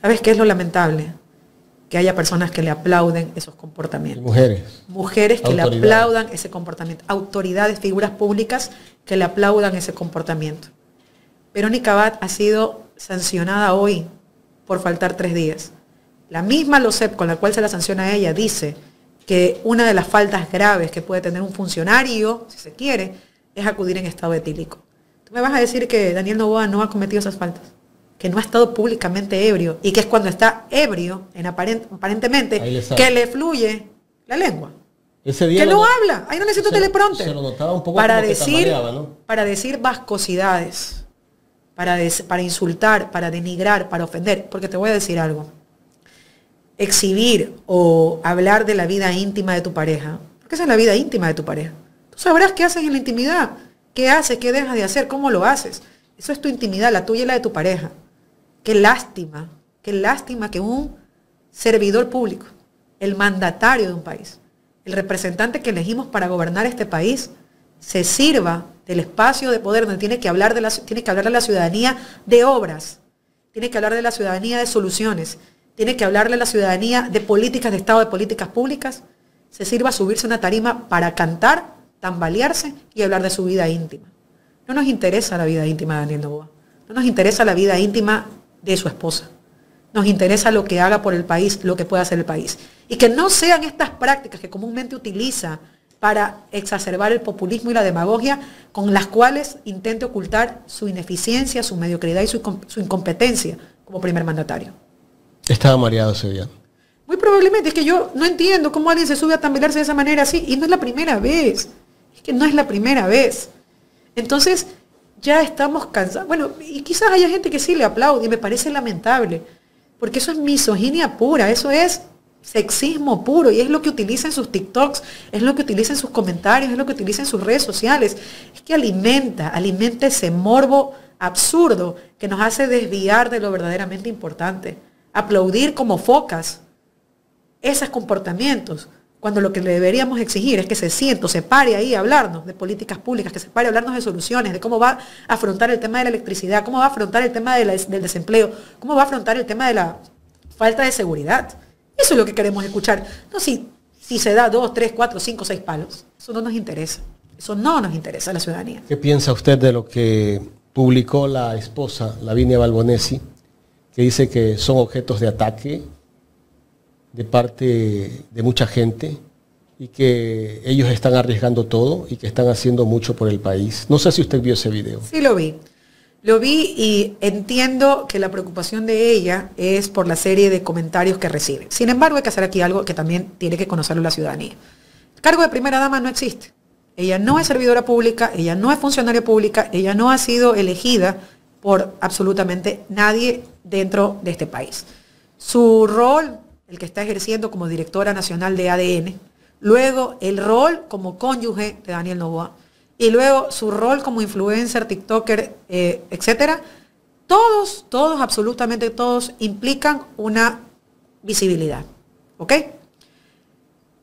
¿Sabes qué es lo lamentable? Que haya personas que le aplauden esos comportamientos. Mujeres. Mujeres que le aplaudan ese comportamiento. Autoridades, figuras públicas que le aplaudan ese comportamiento. Verónica Abad ha sido sancionada hoy por faltar tres días. La misma LOCEP con la cual se la sanciona a ella dice que una de las faltas graves que puede tener un funcionario, si se quiere, es acudir en estado etílico. Tú me vas a decir que Daniel Novoa no ha cometido esas faltas, que no ha estado públicamente ebrio y que es cuando está ebrio, en aparentemente, que le fluye la lengua. Ese día que no habla, ahí no necesito teleprompter. Se lo notaba un poco para decir, para decir vascosidades para, insultar, para denigrar, para ofender. Porque te voy a decir algo. Exhibir o hablar de la vida íntima de tu pareja, porque esa es la vida íntima de tu pareja. Tú sabrás qué haces en la intimidad, qué haces, qué dejas de hacer, cómo lo haces. Eso es tu intimidad, la tuya y la de tu pareja. Qué lástima, qué lástima que un servidor público, el mandatario de un país, el representante que elegimos para gobernar este país, se sirva del espacio de poder donde tiene que hablar de la, que hablar de la ciudadanía de obras, tiene que hablar de la ciudadanía de soluciones, tiene que hablarle a la ciudadanía de políticas de Estado, de políticas públicas, se sirva a subirse una tarima para cantar, tambalearse y hablar de su vida íntima. No nos interesa la vida íntima de Daniel Novoa. No nos interesa la vida íntima de su esposa. Nos interesa lo que haga por el país, lo que pueda hacer el país. Y que no sean estas prácticas que comúnmente utiliza para exacerbar el populismo y la demagogia con las cuales intente ocultar su ineficiencia, su mediocridad y su, incompetencia como primer mandatario. Estaba mareado ese día. Muy probablemente, es que yo no entiendo cómo alguien se sube a tambelarse de esa manera así, y no es la primera vez, es que no es la primera vez. Entonces, ya estamos cansados. Bueno, y quizás haya gente que sí le aplaude, y me parece lamentable, porque eso es misoginia pura, eso es sexismo puro y es lo que utiliza en sus TikToks, es lo que utiliza en sus comentarios, es lo que utiliza en sus redes sociales. Es que alimenta, alimenta ese morbo absurdo que nos hace desviar de lo verdaderamente importante. Aplaudir como focas esos comportamientos, cuando lo que le deberíamos exigir es que se siente, se pare ahí a hablarnos de políticas públicas, que se pare a hablarnos de soluciones, de cómo va a afrontar el tema de la electricidad, cómo va a afrontar el tema del desempleo, cómo va a afrontar el tema de la falta de seguridad. Eso es lo que queremos escuchar. No si, si se da dos, tres, cuatro, cinco, seis palos. Eso no nos interesa. Eso no nos interesa a la ciudadanía. ¿Qué piensa usted de lo que publicó la esposa, Lavinia Balbonesi, que dice que son objetos de ataque de parte de mucha gente y que ellos están arriesgando todo y que están haciendo mucho por el país? No sé si usted vio ese video. Sí lo vi. Lo vi y entiendo que la preocupación de ella es por la serie de comentarios que recibe. Sin embargo, hay que hacer aquí algo que también tiene que conocerlo la ciudadanía. El cargo de primera dama no existe. Ella no es servidora pública, ella no es funcionaria pública, ella no ha sido elegida por absolutamente nadie dentro de este país. Su rol, el que está ejerciendo como directora nacional de ADN, luego el rol como cónyuge de Daniel Novoa, y luego su rol como influencer, TikToker, eh, etcétera, todos, todos, absolutamente todos implican una visibilidad. ¿Ok?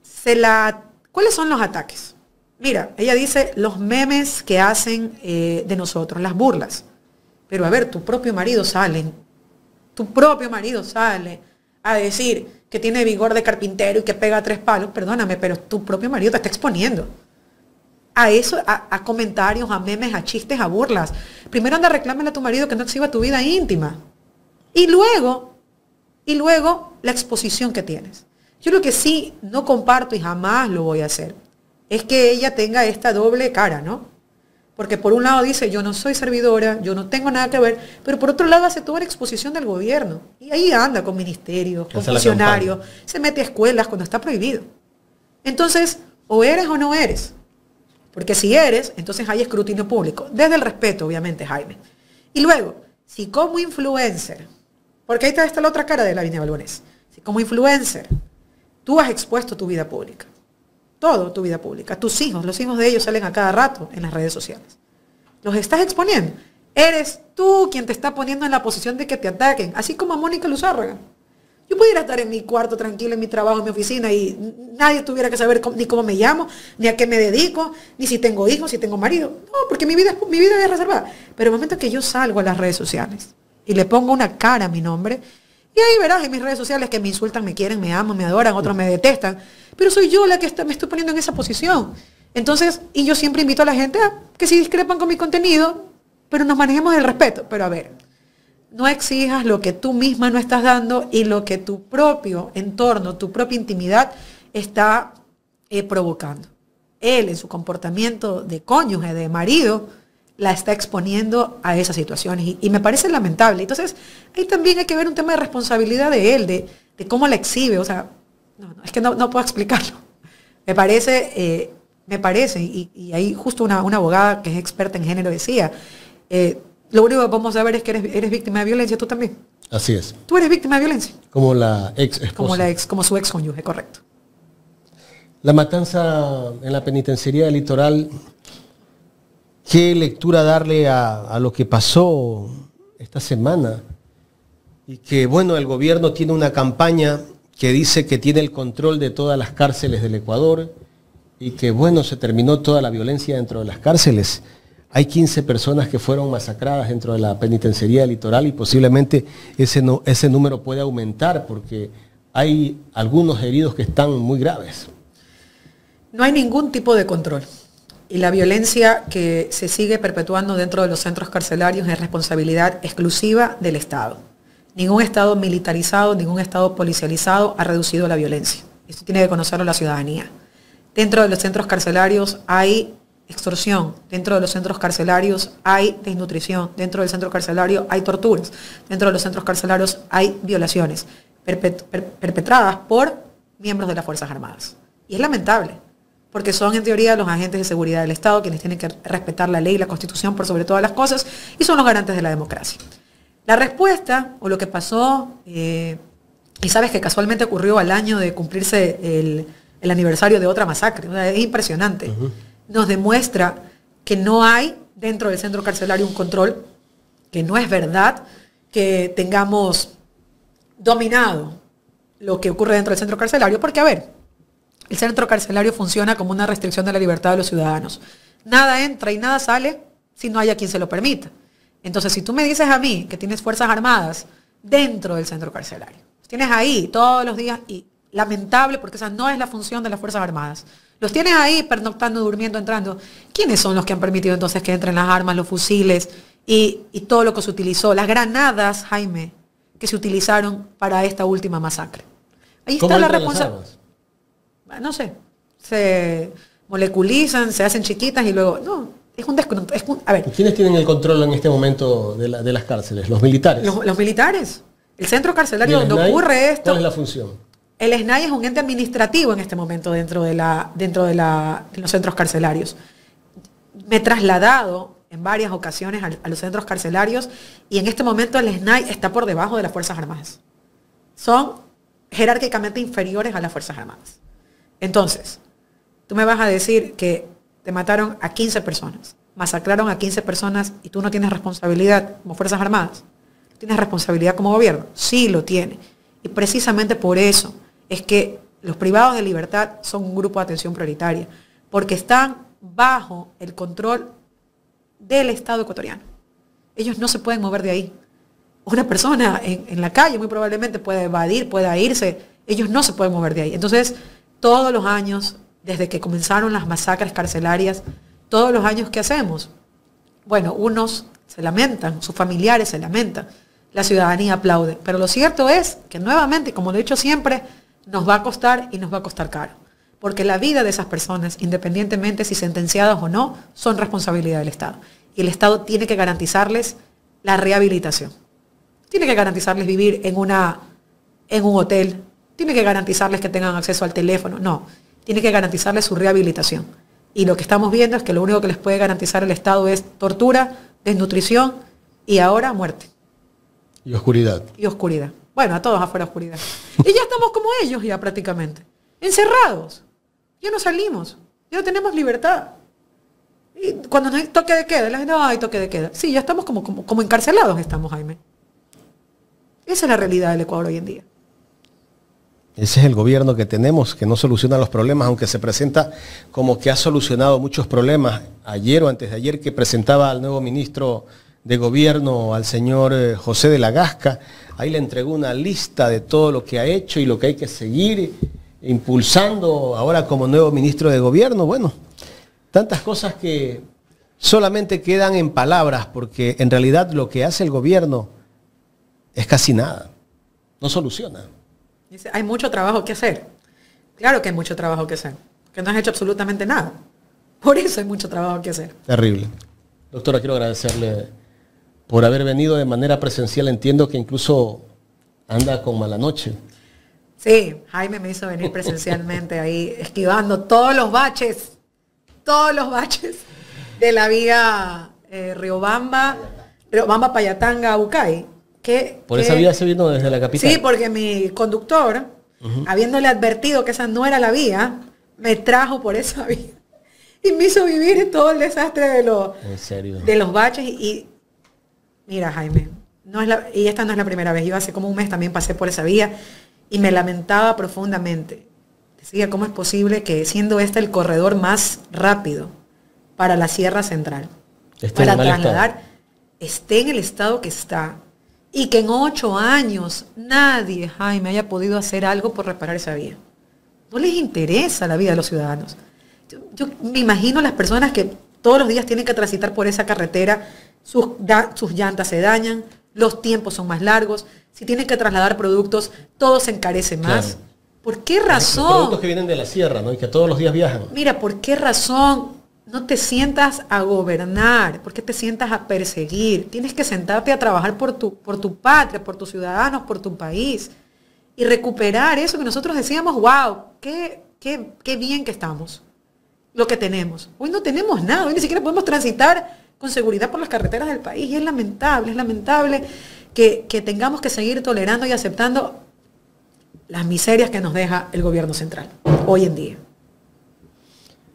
Se la, ¿Cuáles son los ataques? Mira, ella dice los memes que hacen eh, de nosotros, las burlas. Pero a ver, tu propio marido sale, tu propio marido sale a decir que tiene vigor de carpintero y que pega tres palos, perdóname, pero tu propio marido te está exponiendo a eso, a, comentarios, a memes, a chistes, a burlas. Primero anda reclámale a tu marido que no exhiba tu vida íntima. Y luego, y luego la exposición que tienes. Yo lo que sí no comparto y jamás lo voy a hacer es que ella tenga esta doble cara, ¿no? Porque por un lado dice, yo no soy servidora, yo no tengo nada que ver, pero por otro lado hace toda la exposición del gobierno. Y ahí anda con ministerios, con funcionarios, se mete a escuelas cuando está prohibido. Entonces, o eres o no eres. Porque si eres, entonces hay escrutinio público. Desde el respeto, obviamente, Jaime. Y luego, si como influencer, porque ahí está la otra cara de la línea Balbones, si como influencer tú has expuesto tu vida pública, todo tu vida pública, tus hijos, los hijos de ellos salen a cada rato en las redes sociales. Los estás exponiendo. Eres tú quien te está poniendo en la posición de que te ataquen, así como a Mónica Luzárraga. Yo pudiera estar en mi cuarto tranquilo, en mi trabajo, en mi oficina y nadie tuviera que saber ni cómo me llamo, ni a qué me dedico, ni si tengo hijos, si tengo marido. No, porque mi vida, mi vida es reservada. Pero el momento que yo salgo a las redes sociales y le pongo una cara a mi nombre, y ahí verás en mis redes sociales que me insultan, me quieren, me aman, me adoran, otros me detestan, pero soy yo la que me estoy poniendo en esa posición. Entonces, y yo siempre invito a la gente a que si discrepan con mi contenido, pero nos manejemos el respeto. Pero a ver, no exijas lo que tú misma no estás dando y lo que tu propio entorno, tu propia intimidad está eh, provocando. Él en su comportamiento de cónyuge, de marido, la está exponiendo a esas situaciones y, me parece lamentable. Entonces, ahí también hay que ver un tema de responsabilidad de él, de, cómo la exhibe. O sea, es que no, puedo explicarlo. Me parece, eh, me parece, y, ahí justo una, abogada que es experta en género decía, eh, lo único que podemos saber es que eres, víctima de violencia, tú también. Así es. Tú eres víctima de violencia. Como la ex esposa. Como la ex, como su ex cónyuge, correcto. La matanza en la penitenciaría del litoral, ¿qué lectura darle a, lo que pasó esta semana? Y que, bueno, el gobierno tiene una campaña que dice que tiene el control de todas las cárceles del Ecuador y que, bueno, se terminó toda la violencia dentro de las cárceles. Hay 15 personas que fueron masacradas dentro de la penitenciaría litoral y posiblemente ese, ese número puede aumentar porque hay algunos heridos que están muy graves. No hay ningún tipo de control. Y la violencia que se sigue perpetuando dentro de los centros carcelarios es responsabilidad exclusiva del Estado. Ningún Estado militarizado, ningún Estado policializado ha reducido la violencia. Esto tiene que conocerlo la ciudadanía. Dentro de los centros carcelarios hay extorsión, dentro de los centros carcelarios hay desnutrición, dentro del centro carcelario hay torturas, dentro de los centros carcelarios hay violaciones perpetradas por miembros de las Fuerzas Armadas. Y es lamentable, porque son en teoría los agentes de seguridad del Estado quienes tienen que respetar la ley y la constitución por sobre todas las cosas y son los garantes de la democracia. La respuesta, o lo que pasó, eh, y sabes que casualmente ocurrió al año de cumplirse el, aniversario de otra masacre, es impresionante, nos demuestra que no hay dentro del centro carcelario un control, que no es verdad que tengamos dominado lo que ocurre dentro del centro carcelario, porque a ver, el centro carcelario funciona como una restricción de la libertad de los ciudadanos. Nada entra y nada sale si no hay a quien se lo permita. Entonces, si tú me dices a mí que tienes Fuerzas Armadas dentro del centro carcelario, tienes ahí todos los días y lamentable porque esa no es la función de las Fuerzas Armadas. Los tienes ahí pernoctando, durmiendo, entrando. ¿Quiénes son los que han permitido entonces que entren las armas, los fusiles y, y todo lo que se utilizó? Las granadas, Jaime, que se utilizaron para esta última masacre. Ahí está la responsabilidad. No sé, se moleculizan, se hacen chiquitas y luego, no, es un descontrol. a ver. ¿Quiénes tienen el control en este momento de, las cárceles? ¿Los militares? Los, militares. El centro carcelario donde ocurre esto. ¿Cuál es la función? El SNAI es un ente administrativo en este momento dentro de, los centros carcelarios. Me he trasladado en varias ocasiones a, los centros carcelarios y en este momento el SNAI está por debajo de las Fuerzas Armadas. Son jerárquicamente inferiores a las Fuerzas Armadas. Entonces, tú me vas a decir que te mataron a 15 personas, masacraron a 15 personas y tú no tienes responsabilidad como Fuerzas Armadas. ¿Tienes responsabilidad como gobierno? Sí, lo tiene. Y precisamente por eso es que los privados de libertad son un grupo de atención prioritaria, porque están bajo el control del Estado ecuatoriano. Ellos no se pueden mover de ahí. Una persona en, la calle muy probablemente puede evadir, pueda irse. Ellos no se pueden mover de ahí. Entonces, todos los años, desde que comenzaron las masacres carcelarias, todos los años que hacemos, bueno, unos se lamentan, sus familiares se lamentan, la ciudadanía aplaude. Pero lo cierto es que nuevamente, como lo he dicho siempre, nos va a costar y nos va a costar caro. Porque la vida de esas personas, independientemente si sentenciadas o no, son responsabilidad del Estado y el Estado tiene que garantizarles la rehabilitación. Tiene que garantizarles vivir en, una, en un hotel, tiene que garantizarles que tengan acceso al teléfono, no, tiene que garantizarles su rehabilitación. Y lo que estamos viendo es que lo único que les puede garantizar el Estado es tortura, desnutrición y ahora muerte. Y oscuridad. Y oscuridad. Bueno, a todos afuera oscuridad. y ya estamos como ellos ya prácticamente. Encerrados. Ya no salimos. Ya no tenemos libertad. Y cuando no hay toque de queda, la gente, hay toque de queda. Sí, ya estamos como, como, encarcelados, estamos, Jaime. Esa es la realidad del Ecuador hoy en día. Ese es el gobierno que tenemos, que no soluciona los problemas, aunque se presenta como que ha solucionado muchos problemas. Ayer o antes de ayer que presentaba al nuevo ministro de gobierno, al señor eh, José de la Gasca, ahí le entregó una lista de todo lo que ha hecho y lo que hay que seguir impulsando ahora como nuevo ministro de gobierno. Bueno, tantas cosas que solamente quedan en palabras, porque en realidad lo que hace el gobierno es casi nada, no soluciona. hay mucho trabajo que hacer. Claro que hay mucho trabajo que hacer, que no has hecho absolutamente nada. Por eso hay mucho trabajo que hacer. Terrible. Doctora, quiero agradecerle por haber venido de manera presencial. Entiendo que incluso anda con mala noche. Sí, Jaime me hizo venir presencialmente ahí, esquivando todos los baches todos los baches de la vía eh, Riobamba, Riobamba, Payatanga, Bucay. Que, Por esa vía se vino desde la capital. Sí, porque mi conductor, habiéndole advertido que esa no era la vía, me trajo por esa vía. *laughs* Y me hizo vivir todo el desastre de los, De los baches. Y, mira, Jaime, no es la, y esta no es la primera vez. Yo hace como un mes también pasé por esa vía y me lamentaba profundamente Decía, ¿cómo es posible que siendo este el corredor más rápido para la Sierra Central, para trasladar, esté en el estado que está y que en ocho años nadie, Jaime, haya podido hacer algo por reparar esa vía? No les interesa la vida de los ciudadanos. Yo, me imagino las personas que todos los días tienen que transitar por esa carretera, sus, sus llantas se dañan, los tiempos son más largos, si tienen que trasladar productos, todo se encarece más. Claro. ¿Por qué razón? Los productos que vienen de la sierra, ¿no? Y que todos los días viajan. Mira, ¿por qué razón no te sientas a gobernar? ¿Por qué te sientas a perseguir? Tienes que sentarte a trabajar por tu, por tu patria, por tus ciudadanos, por tu país. Y recuperar eso que nosotros decíamos, wow, qué, qué, qué bien que estamos. Lo que tenemos. Hoy no tenemos nada, hoy ni siquiera podemos transitar con seguridad por las carreteras del país. Y es lamentable, es lamentable que, que tengamos que seguir tolerando y aceptando las miserias que nos deja el gobierno central hoy en día.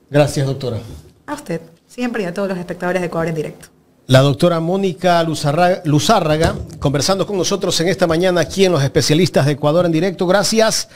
Gracias, doctora. A usted, siempre y a todos los espectadores de Ecuador en directo. La doctora Mónica Luzárraga, Luzárraga, conversando con nosotros en esta mañana aquí en los especialistas de Ecuador en directo. Gracias.